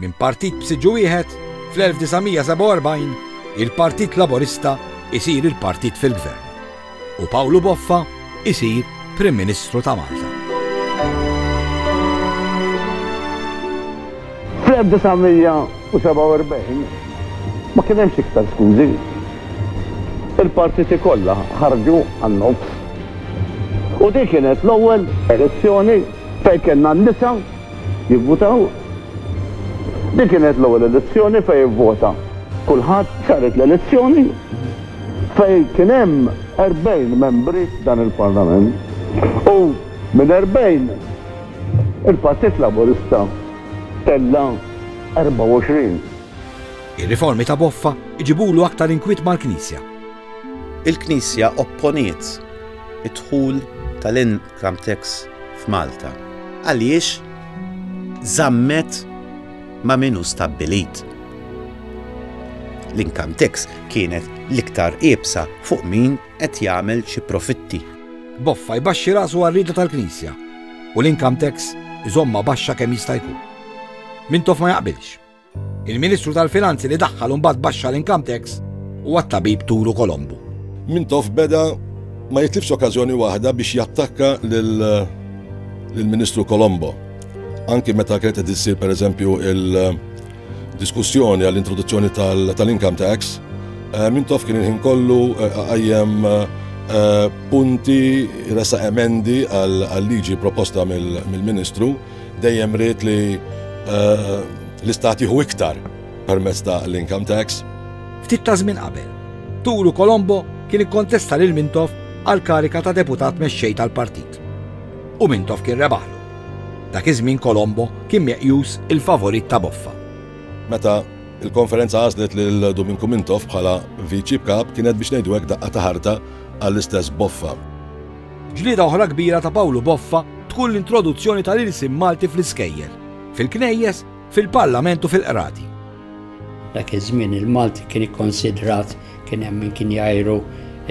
Minn partit b'siġġu wieħed, fl-1947 il-Partit Laburista jsir il-partit fil-Gvern u Pawlu Boffa jsir Prim Ministru ta' Malta.
Fl-1947 ma kien hemmx iktar skużi. Il-partiti kollha ħarġu għan-nofs. U din kienet l-ewwel elezzjoni fejn kellna n-nisa jivvutaw. Din kienet l-ewwel elezzjoni fejn ivvota kulħadd. Saret l-elezzjoni fejn kien hemm 40 membri f'dan il-Parlament u minn 40 il-Partit Laburista tella' 24.
Ir-riformi ta' Boffa jġibulu aktar inkwiet mal-Knisja.
Il-Knisja opponiet id-dħul tal-. Camtex f'Malta. Għaliex żammet ma' min hu stabbilit. L-income tax kienet l-iktar iebsa fuq min qed jagħmel xi profitti.
Boffa jbaxxi rasu għar-rieda tal-Knisja u l-income tax iżommha baxxa kemm jista' jkun. Mintoff ma jaqbilx. Il-Ministru tal-Finanzi li daħħal u mbagħad baxxa l-income tax huwa t-tabib Turu Kolombu.
Mintoff beda ma jitlifx okkażjoni waħda biex jattakka lill-Ministru Kolombo. Anki meta kienet qed issir pereżempju il-diskussjoni għall-introduzzjoni tal-income tax, eh, Mintoff kien il-ħin kollu eh, għajjem eh, punti resa emendi għal-liġi proposta mill-Ministru Dejjem ried li l-istat jieħu iktar permezz ta' l-income tax.
Ftit ta' żmien qabel, Tulu Colombo kien ikkontesta lil Mintoff għal karika ta' deputat mexxej tal-partit. U Mintoff kien rebaħlu. Dak iż-żmien Colombo kien meqjus il-favorit ta' Boffa.
Meta il-konferenza għażlet lil Duminku Mintoff bħala viċi b'kap kienet biex ngħidu hekk daqqa ta' ħarta għall-istess Boffa.
Ġlieda oħra kbira ta' Pawlu Boffa tkun l-introduzzjoni tal-ilsien Malti fl-iskejjel, fil-knejjes, fil-Parlament u fil-Qrati.
Dak iż-żmien il-Malti kien ikkonsidrat, kien hemm min kien jgħajru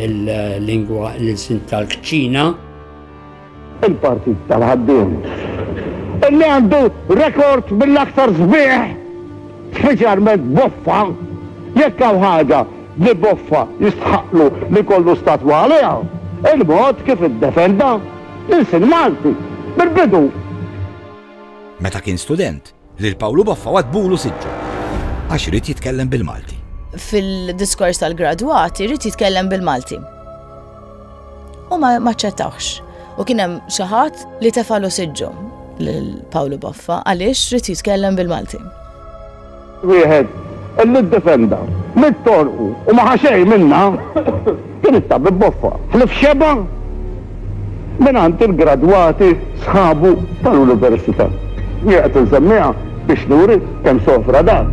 l-lingwa, l-ilsien tal-kċina.
Il-Partit tal-Ħaddiem, li għandu rekord mill-aktar sbieħ, Speċjalment boffa, jekk hawn ħaġa li boffa jistħaqqlu li jkollu statwa għaliha, il-mod kif iddefenda l-ilsien Malti mill-bidu.
Meta kien student, lil Pawlu Boffa waddbulu siġġu għax ried jitkellem bil-Malti.
Fil-diskors tal-gradwati ried jitkellem bil-Malti. U ma maċċettawx. U kien hemm xi ħadd li tefalu siġġu lil Pawlu Boffa għaliex rid jitkellem bil-Malti.
Wieħed li ddefenda mit-torqu u ma ħa xejn minnha kien it-Tabib Boffa. Ħlief xebgħa mingħand il-gradwati sħabu tal-Università. Jien qed insemmiha biex nuri kemm sofra dan.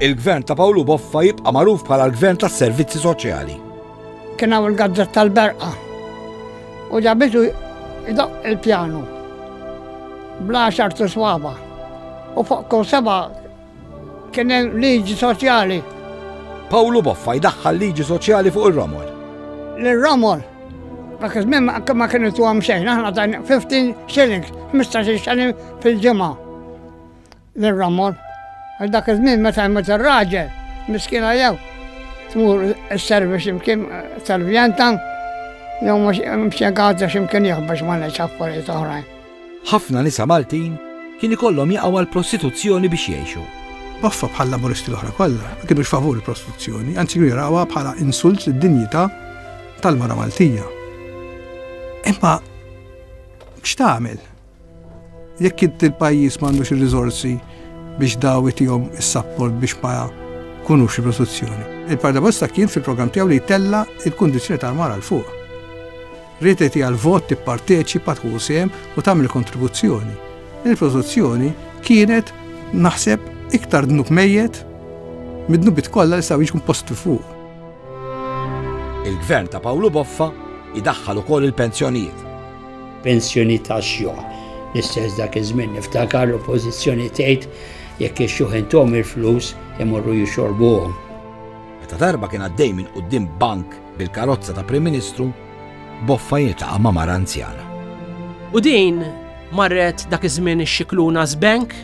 Il-Gvern ta' Pawlu Boffa jibqa' magħruf bħala l-Gvern tas-Servizzi Soċjali.
Kien hawn il-gazzetta tal-berqa u ġabitu jdoqq il-pjanu bl-għaxar tiswaba u fuq kull seba' kien hemm liġi soċjali.
Pawlu Boffa jdaħħal liġi soċjali fuq ir-romol.
L-romol dak iż-żmien ma kien ituhom xejn, aħna tajna 15 shillings, 15 xalim fil-ġimgħa. lil Ramon. Għax dak iż-żmien meta jmut ir-raġel, miskiena jew tmur isservi xi mkien servjenta jew mhux impjegata xi mkien jekk biex ma ngħidx affarijiet oħrajn.
Ħafna nisa Maltin kien ikollhom jaqgħu għall-prostituzzjoni biex jgħixu.
Baffa bħal-Laburisti l-oħra kollha ma kinux favur il-prostituzzjoni, anzi kienu jarawha bħala insult lid-dinjità tal-mara Maltija. Imma x'tagħmel? Jekk int il-pajjiż m'għandux ir-riżorsi biex daw itihom is-sapport biex ma jkunux fil-prostituzzjoni. Il-Partit Laburista kien fil-programm tiegħu li jtella' il-kundizzjoni tal-mara l fuq. Ried itiha l-vot tipparteċipa tħu sehem u tagħmel kontribuzzjoni. Il-prostituzzjoni kienet naħseb iktar dnub mejjet mid-dnubit kollha li saw jiġkun postu fuq.
Il-gvern ta' Pawlu Boffa idaħħal ukoll il-pensjonijiet
pensjoni tax-xjuħ. L-istess dak iż-żmien niftakar l-Oppożizzjoni tgħid jekk ix-xjuħ intuhom il-flus imorru jixorbuhom.
Meta darba kien għaddej minn quddiem bank bil-karozza ta' Prim Ministru, boffa jiltaqa' ma' mara anzjana.
U din marret dak iż-żmien ix-xikluna żbank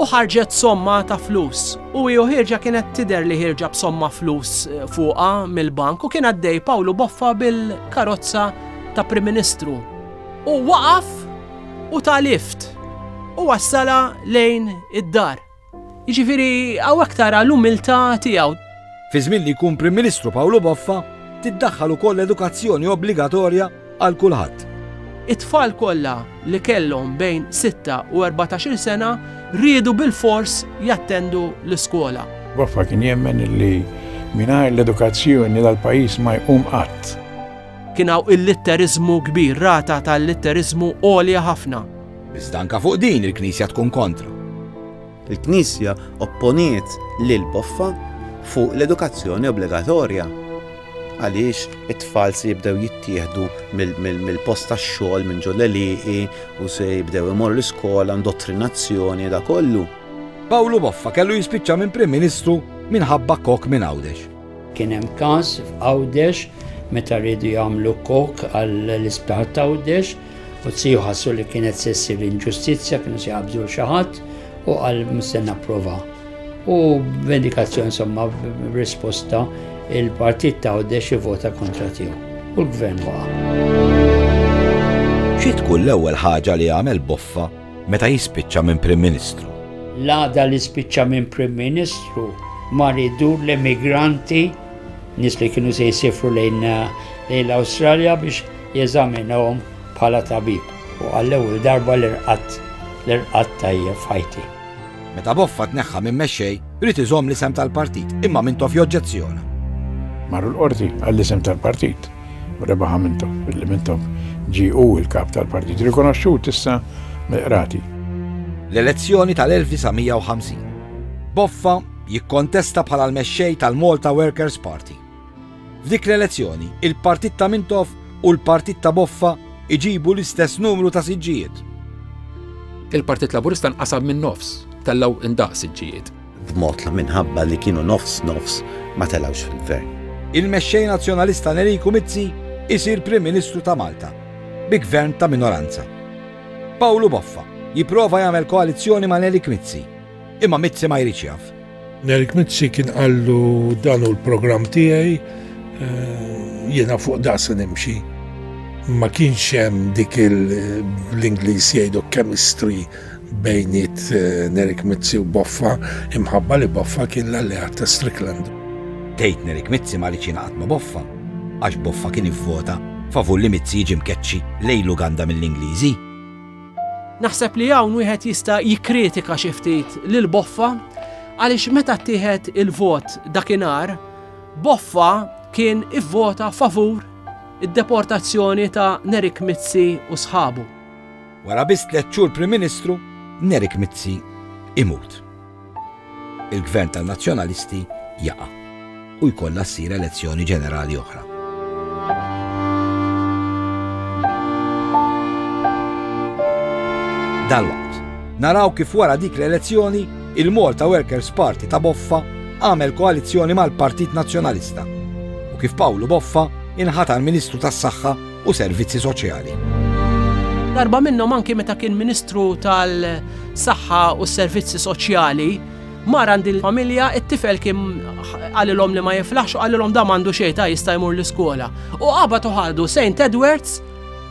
u ħarġet somma ta' flus. U hi ħirġa kienet tidher li ħirġa b'somma flus eh, fuqha mill-bank u kien għaddej Pawlu Boffa bil-karozza ta' Prim Ministru. U waqaf u ta' lift u wassala lejn id-dar. Jiġifieri hawnhekk tara l-umiltà tiegħu.
Fi żmien li jkun Prim Ministru Pawlu Boffa, tiddaħħal ukoll edukazzjoni obbligatorja għal kulħadd.
It-tfal kollha li kellhom bejn sitta u erbatax-il sena riedu bilfors jattendu l-iskola.
Boffa kien jemmen li mingħajr l-edukazzjoni dal-pajjiż ma jqum qatt.
Kien hawn illitteriżmu kbir, rata ta' illitteriżmu għolja ħafna.
Iżda anke fuq din il-Knisja tkun kontra.
Il-Knisja opponiet lil Boffa fuq l-edukazzjoni obbligatorja għaliex it-tfal se jibdew jittieħdu mill-post tax-xogħol minn ġo l-għelieqi u se jibdew imorru l-iskola, indottrinazzjoni, dak kollu.
Pawlu Boffa kellu jispiċċa minn Prim Ministru minħabba kok minn Għawdex.
Kien hemm każ f'Għawdex meta riedu jagħmlu kok għall-Isptar t'Għawdex U t-siju ħassu li kienet se ssir inġustizzja, kienu se jgħabdu l xaħat u għal mistenna prova. U vendikazzjoni insomma risposta il-partit ta' Għoddex vota kontra tiegħu. U l-gvern waqa.
Xi tkun l-ewwel ħaġa li għamel Boffa meta jispiċċa minn Prim Ministru?
L-għada li spiċċa minn Prim Ministru mar idur l-emigranti nis li kienu se jisifru lejn l-Awstralja biex Jeżaminahom bħala tabib u għall-ewwel darba l-irqadt, l-irqadt tajjeb f'ħajti.
Meta Boffa tneħħa minn mexxej, ried iżomm l-isem tal-partit, imma Mintoff joġġezzjona.
Marru l-Qorti għall-isem tal-partit u rebaħha Mintoff, billi Mintoff ġie hu l-Kap tal-Partit rikonoxxut issa mill-Qrati.
L-elezzjoni tal-1950. Boffa jikkontesta bħala l-mexxej tal-Malta Workers' Party. F'dik l-elezzjoni, il-partit ta' Mintoff u l-partit ta' Boffa iġibu l-istess numru ta' siġġijiet.
Il-Partit Laburista nqasam min-nofs, tellgħu indaqs siġġijiet.
B'mod li minħabba li kienu nofs nofs ma telgħux fil-Gvern.
Il-Mexxej Nazzjonalista Neriku Mizzi jsir Prim Ministru ta' Malta bi Gvern ta' minoranza. Pawlu Boffa jipprova jagħmel koalizzjoni ma' Nerik Mizzi Imma Mizzi ma jridx jaf.
Nerik Mizzi kien qallu dan u l-programm tiegħi eh, jiena fuq daqsa nimxi. Ma kienx hemm dik l-Ingliż jgħidu chemistry bejniet eh, Nerik Mizzi u Boffa imħabba li Boffa kien l-alleat ta' Strickland.
Tejt Nerik Mizzi ma li ċina ma' Boffa għax Boffa kien ivvota favur li Mizzi jiġi mkeċċi lejlu għanda mill-Ingliżi
Naħseb li hawn wieħed jista' jikkritika xi ftit lil Boffa għaliex meta ttieħed il-vot dakinhar, Boffa kien ivvota favur id-deportazzjoni ta' Nerik Mizzi u sħabu.
Wara biss tliet xhur Prim Ministru, Nerik Mizzi imut. il-Gvern tan-Nazzjonalisti jaqa' u jkollha ssir elezzjoni ġenerali oħra. Dalwaqt, naraw kif wara dik l-elezzjoni il-Malta Workers Party ta' Boffa għamel koalizzjoni mal-Partit Nazzjonalista u kif Pawlu Boffa inħatar Ministru tas-Saħħa u servizzi soċjali.
Darba minnhom anki meta kien Ministru tal-Saħħa u s-Servizzi Soċjali, mar għandi l-familja, it-tifel kien għalilhom li ma jiflaħx u għalilhom da mandu xejta jista' jmur l-iskola. U qabad uħadu St. Edwards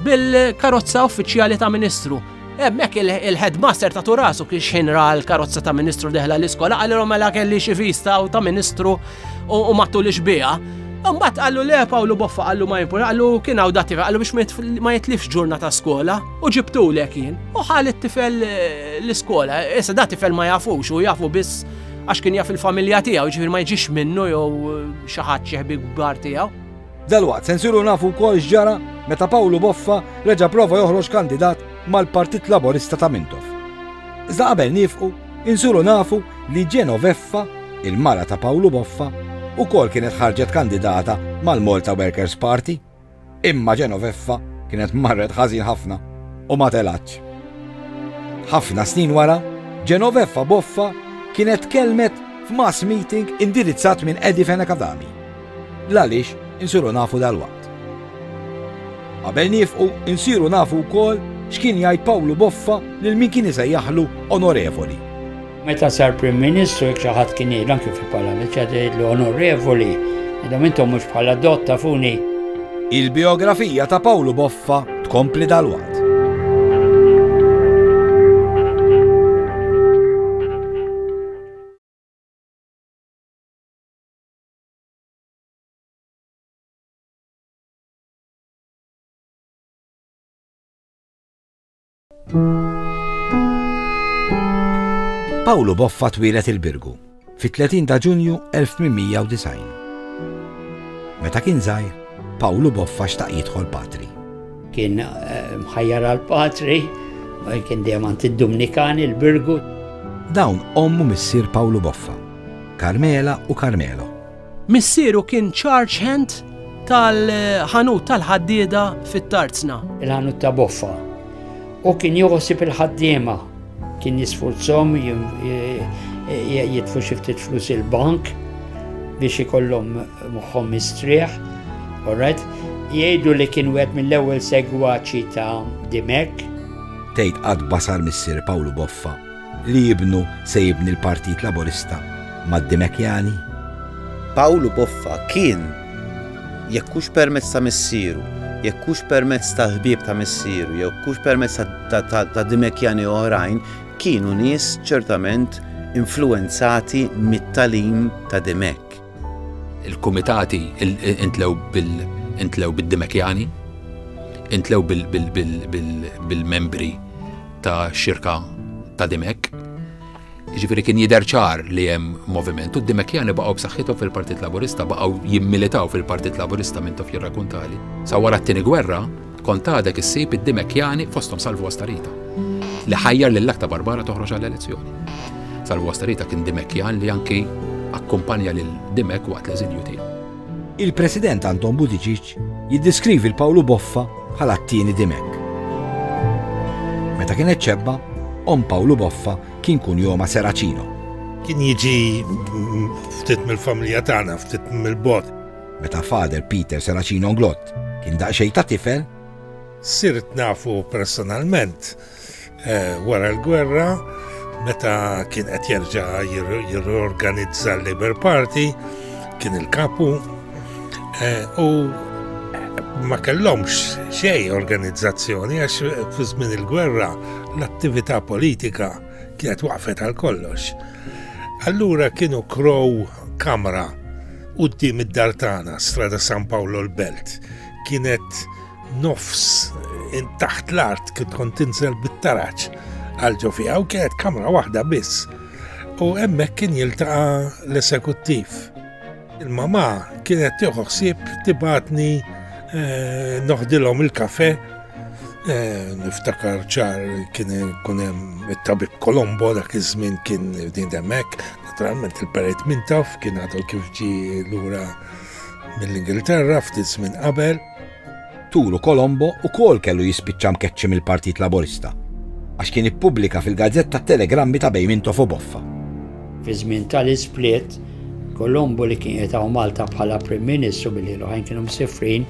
bil-karozza uffiċjali ta' Ministru. Hemmhekk il-headmaster ta' turasu kien xinra l-karozza ta' ministru deħla l-iskola qalilhom mela kelli xi vista u ta' ministru u mattu li xbija. Mbagħad qallu le Pawlu Boffa qallu ma jimpur qallu kien hawn dati qallu biex ma jitlifx ġurna ta' skola u ġibtu lek jien. U ħal it-tifel eh, l-iskola, issa da tifel ma jafux u jafu biss għax kien jaf il-familja tiegħu ġifier ma jġix minnu jew eh, xi ħadd xi ħbib kbar tiegħu.
Dalwaqt se nsiru nafu wkoll x'ġara meta Pawlu Boffa reġa' prova joħroġ kandidat mal-Partit Laburista ta' Mintoff. Iżda qabel niefqu, insiru nafu li Geno Veffa, il-mara ta' Pawlu Boffa, ukoll kienet ħarġet kandidata mal-Malta Workers Party. Imma Geno Veffa kienet marret ħażin ħafna u ma telgħatx. Ħafna snin wara, Geno Veffa Boffa kienet tkellmet f'mass meeting indirizzat minn Eddie Fenech Adami. L-għaliex insiru nafu dalwaqt. Qabel niefqu nsiru nafu wkoll x'kien jgħid Pawlu Boffa lil min kien isejjaħlu onorevoli.
Meta sar Prim Ministru jekk xi ħadd kien jgħid anki fil-Parlament xi ħadd jgħidlu onorevoli, għadhom intom mhux bħala dott tafuni.
Il-bijografija ta' Pawlu Boffa tkompli dalwaqt. Pawlu Boffa twilet il-Birgu fit-30 ta' Ġunju 1890. Meta kien żgħir, Pawlu Boffa xtaq jidħol patri.
Kien eh, mħajjar għal patri, kien dejjem għand id-Dumnikan il-Birgu.
Dawn ommu missier Pawlu Boffa. Carmela u Carmelo.
Missieru kien charge hand tal-ħanut tal-ħaddieda fit-Tarzna.
Il-ħanut ta' Boffa. U kien joħosib il-ħaddiema. Kien jisfurzhom jitfu xi ftit flus il-bank biex ikollhom moħħhom mistrieħ. Alright? Jgħidu li kien wieħed mill-ewwel segwaċi ta' Dimek.
Tgħid qatt basar missier Pawlu Boffa Li ibnu se jibni l-Partit Laburista mad-Dimekjani?
Pawlu Boffa kien, jekk hux permezz ta' missieru, jekk hux permezz ta' ħbieb ta' missieru, jekk hux permezz ta' Dimekjani oħrajn, kienu nies ċertament influwenzati mit-tagħlim ta'
Dimech. Il-kumitati intlew bil-intlew bid-Dimekjani, intlew bil-membri ta' xirka ta' Dimek. Ġifiri kien jider ċar li hemm moviment u d-Dimekjani baqgħu b'saħħithom fil-Partit Laburista baqgħu jimmilitaw fil-Partit Laburista minn tof jirrakuntali. Sa wara t-tieni gwerra, Kont għadek issib id-Dimekjani fosthom Salvu Astarita, li ħajjar lil Akta Barbara toħroġ għall-elezzjoni. Salvu Astarita kien Dimekjan li anki akkumpanja lil Dimek waqt l-eżilju tiegħu.
Il-President Anton Buttigieg jiddiskrivi l Pawlu Boffa bħala t-tieni Dimek. Meta kienet ċebba, om Pawlu Boffa kien kun joma Seracino.
Kien jiġi ftit mill-familja tagħna, ftit mill-bot.
Meta Father Peter Serracino Glott kien daqsxejn ta' tifel,
Sirt nafu personalment wara l-gwerra meta kien qed jerġa' jirriorganizza l-Labour Party, kien il-kapu, u ma kellhomx xejn organizzazzjoni għax fi żmien il-gwerra l-attività politika kienet waqfet għal kollox. Allura kienu krow kamra quddiem id-dar tagħna, Strada San Paolo l-Belt, kienet nofs taħt l-art kien tkun tinżel bit-taraġ għal ġo fiha u kienet kamra waħda biss. U hemmhekk kien jiltaqa' l-esekuttiv. Il-mama kienet tieħu ħsieb tibatni eh, noħdilhom il-kafe Eh, niftakar ċar kien kunem il-tabib Kolombo dak iż-żmien kien din demek, Naturalment il-perit minn taf kien għadu kif ġi lura mill-Ingilterra ftit żmien qabel.
Tulu Colombo ukoll kellu jispiċċa mkeċċi mill-Partit Laburista għax kien ippubblika fil-gazzetta t-telegrammi ta' bejn Mintoff u
Boffa. Fiż-żmien tal-isplit, Colombo li kien qiegħed Malta bħala Prim Ministru billi l-oħrajn kienu msiffrin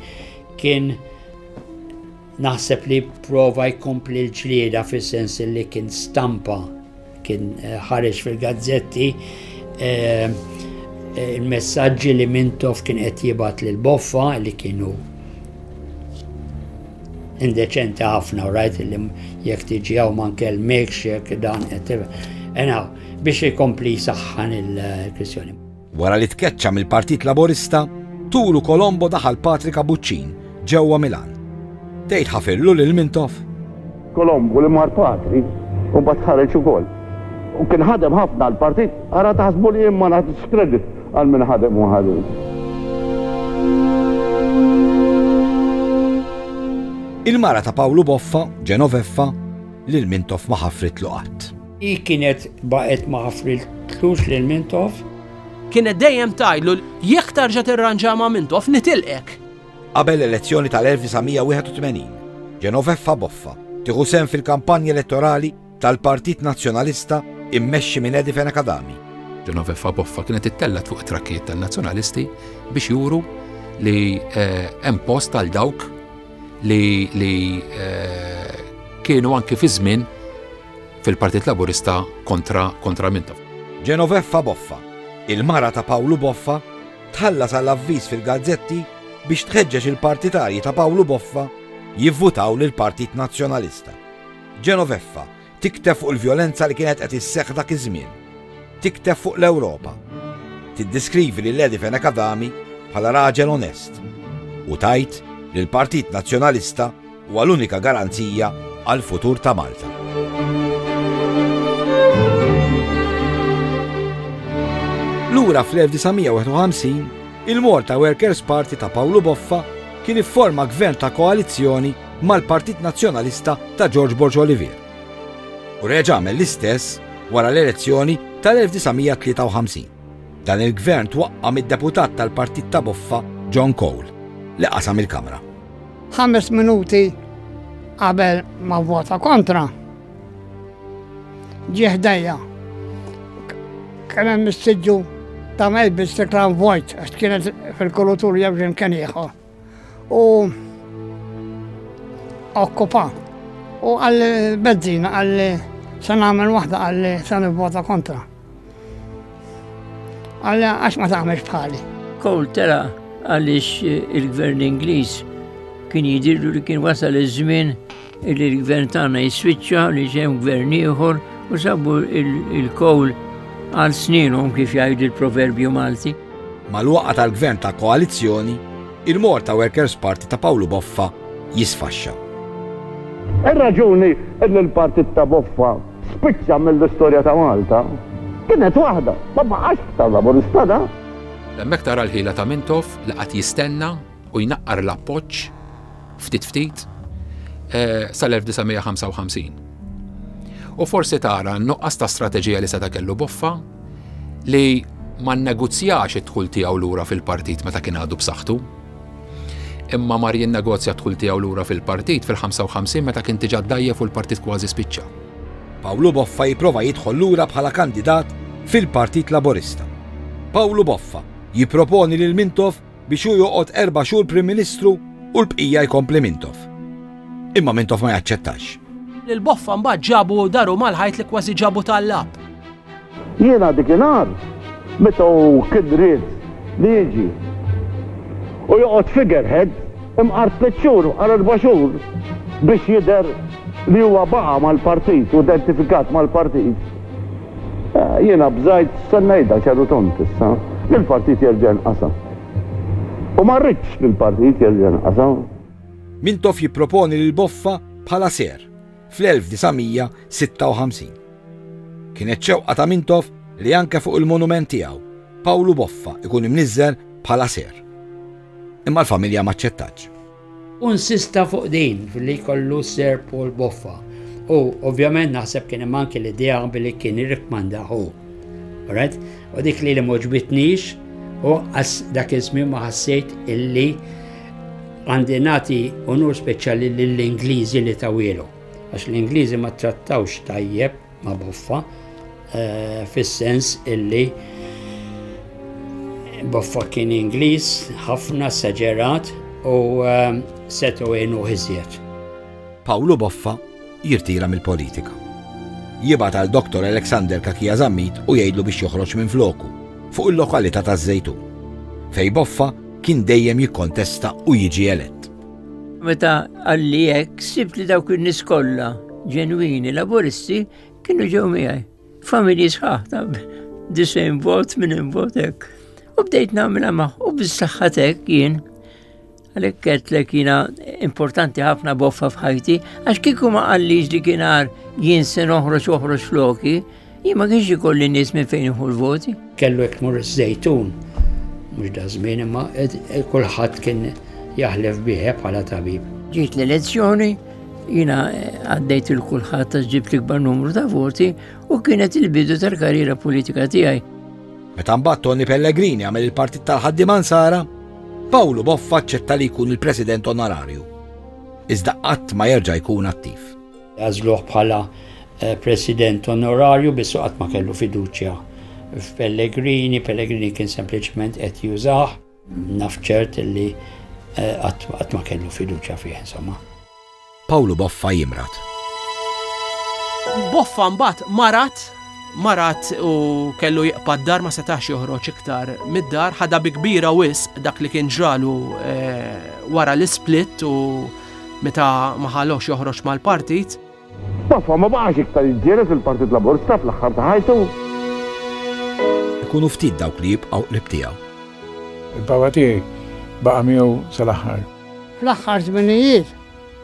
kien Naħseb li prova jkompli l-ġlieda fis-sens li kien stampa, kien eh, ħareġ fil-gazzetti eh, eh, il-messaġġi li Mintoff kien qed jibgħat lil Boffa li kienu indeċenti ħafna u rajt li jekk tiġi hawn ma nkellmekx jekk dan qed biex ikompli saħħan il-kwistjoni.
Wara li tkeċċa mill-Partit Laburista, tulu Colombo daħal Patrick Abuċċin ġewwa Milan. Tgħid ħafirlu lil Mintoff?
Colombo li mar Patrick imbagħad ħareġ ukoll. U kien ħadem ħafna l-Partit, ara taħsbu li jien ma nagħtix kredit għal min ħadem u ħadem.
Il-mara ta' Pawlu Boffa, Genoveffa, lil Mintoff ma ħafritlu qatt.
Hi kienet baqgħet ma ħafriltlux lil Mintoff.
Kienet dejjem tajlu jekk tarġa' tirranġa ma' Mintoff nitilqek.
Qabel l-elezzjoni tal-1981, Genoveffa Boffa tieħu sem fil-kampanja elettorali tal-Partit Nazzjonalista immexxi minn Edi Fenakadami.
Genoveffa Boffa kienet ittellat fuq it-trakkijiet tan-Nazzjonalisti biex juru li eh, hemm post għal dawk li, li eh, kienu anki fi żmien fil-Partit Laburista kontra kontra Mintoff.
Genoveffa Boffa, il-mara ta' Pawlu Boffa, tħallas għal avviż fil-gazzetti biex tħeġġeġ il-partitarji ta' Pawlu Boffa jivvutaw lill-Partit Nazzjonalista. Genoveffa tikteb fuq il-vjolenza li kienet qed isseħħ dak iż-żmien. Tikteb fuq l-Ewropa. Tiddeskrivi lil Edi Fenek Adami bħala raġel onest u tajt li l-Partit Nazzjonalista Huwa l-unika garanzija għall-futur ta' Malta. Lura fl-1951, il-Malta Workers Party ta' Pawlu Boffa kien ifforma gvern ta' koalizzjoni mal-Partit Nazzjonalista ta' George Borg Olivier. U reġa' għamel l-istess wara l-elezzjoni tal-1953. Dan il-gvern twaqqa mid-deputat tal-Partit ta' Boffa John Cole li qasam il-Kamra.
Ħames minuti qabel ma vota kontra. Ġieħdejja. Kien hemm missiġġu ta' mejbi stiklan vojt għax kienet fil-kulutur jew ġim kien ieħor. U okkupa. U għalli bezzina għalli se nagħmel waħda għalli se nivvota kontra. Alla għax ma tagħmel bħali.
Kowl tela għaliex il-gvern Ingliż kien jidirlu li kien wasal iż-żmien li l-gvern tagħna jiswiċċa li ġem gvern ieħor u sabu il-kowl għal sninhom kif jgħidu l-proverbju Malti.
Mal-waqa tal-gvern ta' koalizzjoni, il-Morta Workers Party ta' Pawlu Boffa jisfaxxa.
Ir-raġuni li l-partit ta' Boffa Spiċċa mill-istorja ta' Malta. Kienet waħda, ma baqax tal-Laburista da.
Hemmhekk tara l-ħila ta' Mintoff li qagħad jistenna u jnaqqar l-appoġġ ftit ftit sal-1955. U forsi tara n-nuqqas ta' strateġija li seta' kellu Boffa li ma nnegozjax id-dħul tiegħu lura fil-partit meta kien għadu b'saħħtu. Imma mar jinnegozja d-dħul tiegħu lura fil-partit fil-55 meta kien diġà dgħajjef u l-partit kważi spiċċa.
Pawlu Boffa jipprova jidħol lura bħala kandidat fil-Partit Laburista. Pawlu Boffa jipproponi lil Mintoff biex hu joqgħod erba' xhur Prim Ministru u l-bqija jkompli Mintoff. Imma Mintoff ma jaċċettax.
Lil Boffa mbagħad ġabu daru mal-ħajt li kważi ġabu tallab.
Jiena dik inhar meta hu kien ried li jiġi u joqgħod figurehead imqar tliet xhur imqar erba' xhur biex jidher li huwa baqa' mal-partit u identifikat mal-partit, jiena bżajt ser ngħidha għax għadu tont issa, li l-partit jerġa' jinqasam. U ma rridx li l-partit jerġa' jinqasam.
Mintoff jipproponi lil Boffa bħala ser. fl-1956. Kienet xewqa ta' Mintoff li anke fuq il-monument tiegħu, Pawlu Boffa ikun imniżżel bħala ser. Imma l-familja m'aċċettatx.
Hu nsista fuq din, li jkollu Sir Paul Boffa. U, ovvjament, naħseb kien hemm anke l-idea billi kien irrikkmanda hu. Alright? U dik li li m'għoġbitnix, u dak iż-żmien ma ħassejt illi Għandi nagħti unur speċjali lill-Ingliżi li tawilu, għax l-Ingliżi ma trattawx tajjeb ma' boffa, eh, fis-sens illi boffa kien Ingliż ħafna saġerat u eh, setu għenu iżjed.
Pawlu Boffa jirtira mill-politika. Jibgħat għal Dottor Alexander Cachia Zammit u jgħidlu biex joħroġ minfloku, fuq il-lokalità taż-Żejtun, fejn Boffa kien dejjem jikkontesta u jiġi elett.
Meta għalli hekk sibt li dawk in-nies kollha ġenwini laburisti kienu ġew miegħi. Familji sħaħ ta' disejn vot minn vot hekk. U bdejt nagħmilha magħ u bis-saħħa jien Għalek għetlek jina importanti ħafna boffa fħajti, għax kiku ma għalliġ li kienar jien se noħroġ uħroġ floki, jien ma kienx ikolli nies minn fejn iħu l-voti.
Kellu jek mur iż-żejtun, mux da żmien imma kulħadd kien jaħlef biħe bħala tabib.
Ġiet l-elezzjoni, jina eh, għaddejt il-kulħadd ta' ġibt l-ikbar numru ta' voti u kienet il-bidu tal-karriera politika tiegħi.
Meta mbagħad Tony Pellegrini għamel il-Partit tal-Ħaddiema Nsara, Pawlu Boffa aċċetta li jkun il-President Onorarju. Iżda qatt ma jerġa' jkun attiv.
Għażluh bħala eh, President Onorarju biss qatt ma kellu fiduċja f'Pellegrini, Pellegrini kien sempliċement qed jużah. Naf ċert li qatt ma kellu fiduċja fih, insomma.
Pawlu Boffa jimrad.
Boffa mbagħad marad marat u kellu jiqpa d-dar ma setax joħroġ iktar mid-dar, ħadha bi kbira wisq dak li kien ġralu eh, wara l-isplit u meta ma ħalox joħroġ mal-partit.
Baffa ma baqax iktar jiġġieled fil-Partit Laburista fl-aħħar ta' ħajtu.
Ikunu ftit dawk li jibqgħu qrib tiegħu.
Il-pawa tiegħi baqa' miegħu sal-aħħar.
Fl-aħħar żminijiet,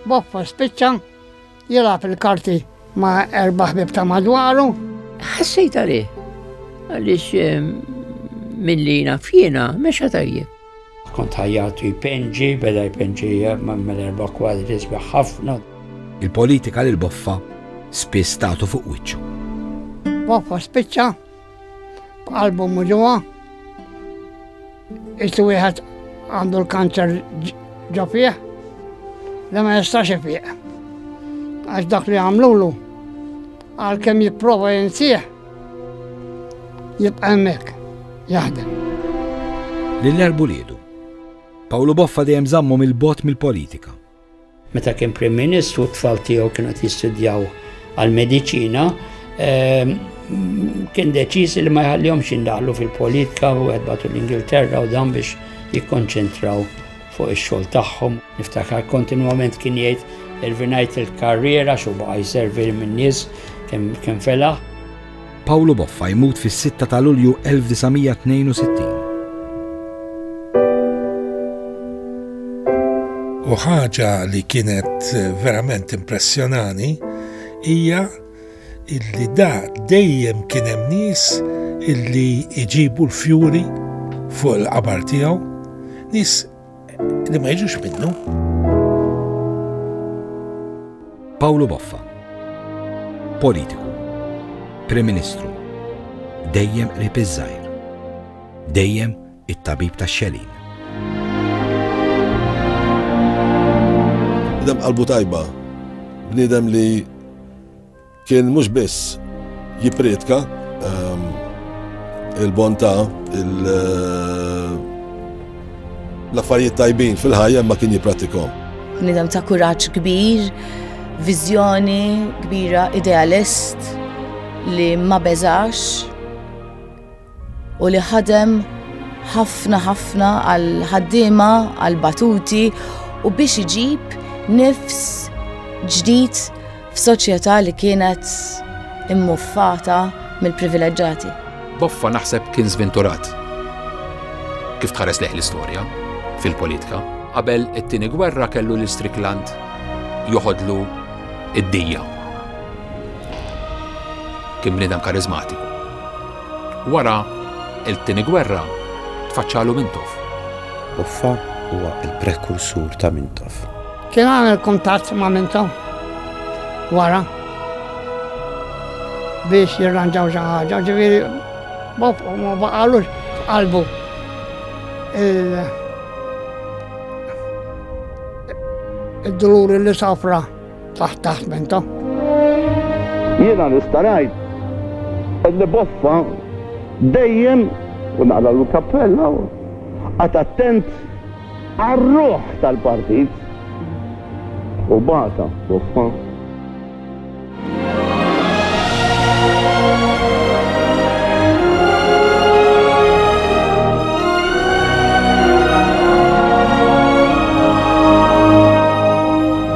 Boffa spiċċa jilgħab il-karti ma' erba' ħbieb ta' madwaru.
Ħassejt għalih għaliex ehm, milli naf jiena mexa tajjeb.
Kont ħajjatu jpenġi, beda jpenġi mal erba' kwadri sbieħ ħafna.
Il-politika lil Boffa spiss tagħtu fuq wiċċu.
Boffa spiċċa b'qalbu muġuha. Isu wieħed għandu l-kanċer ġo fih li ma jistax ifiq. Għax dak li għamlulu għal kem jipprova jinsieħ jibqa' hemmhekk jaħdem.
Lil erb uliedu. Pawlu Boffa dejjem żammhom 'il bogħod mill-politika.
Meta kien Prim Ministru t-tfal tiegħu kienu qed jistudjaw għall-mediċina, ehm, kien deċiż li ma jħallihomx jindaħlu fil-politika u qed batu l-Ingilterra u dan biex jikkonċentraw fuq ix-xogħol tagħhom. Niftakar kontinwament kien jgħid irvinajt il-karriera xu baqa' jservi min-nies kemm felaħ.
Pawlu Boffa jmut fis-6 ta' Lulju 1962.
U ħaġa li kienet verament impressjonani hija illi da dejjem kien hemm nies illi jġibu l-fjuri fuq il-qabar tiegħu, nies li ma jiġux minnu.
Pawlu Boffa, politiku, Prim Ministru, dejjem qrib iż-żgħir, dejjem it-tabib tax-xelin.
Bniedem qalbu tajba, bniedem li kien mhux biss jipprietka ehm, il-bontà, eh, l-affarijiet tajbin fil-ħajja ma kien jippratikom.
Bniedem ta' kuraġġ kbir, viżjoni kbira, idealist li ma beżax u li ħadem ħafna ħafna għal ħaddiema għal batuti u biex iġib nifs ġdid f'soċjetà li kienet immuffata mill-privileġġati.
Boffa naħseb kien żvinturat kif tħares leħ l-istorja fil-politika. Qabel it-tieni gwerra kellu lil Strickland joħodlu id-dija. Kien bniedem karizmatiku. Wara t-Tieni Gwerra tfaċċalu Mintoff.
Boffa huwa l-prekursur ta' Mintoff.
Kien għamel kuntatt ma' Mintoff wara biex jirranġaw xi ħaġa, ġifieri Boffa ma baqalux f'qalbu id-duluri li sofra. Taħt taħt menta.
Jiena nista' ngħid li Boffa dejjem u naqra l-kappella għad attent għar-ruħ tal-partit u bata Boffa.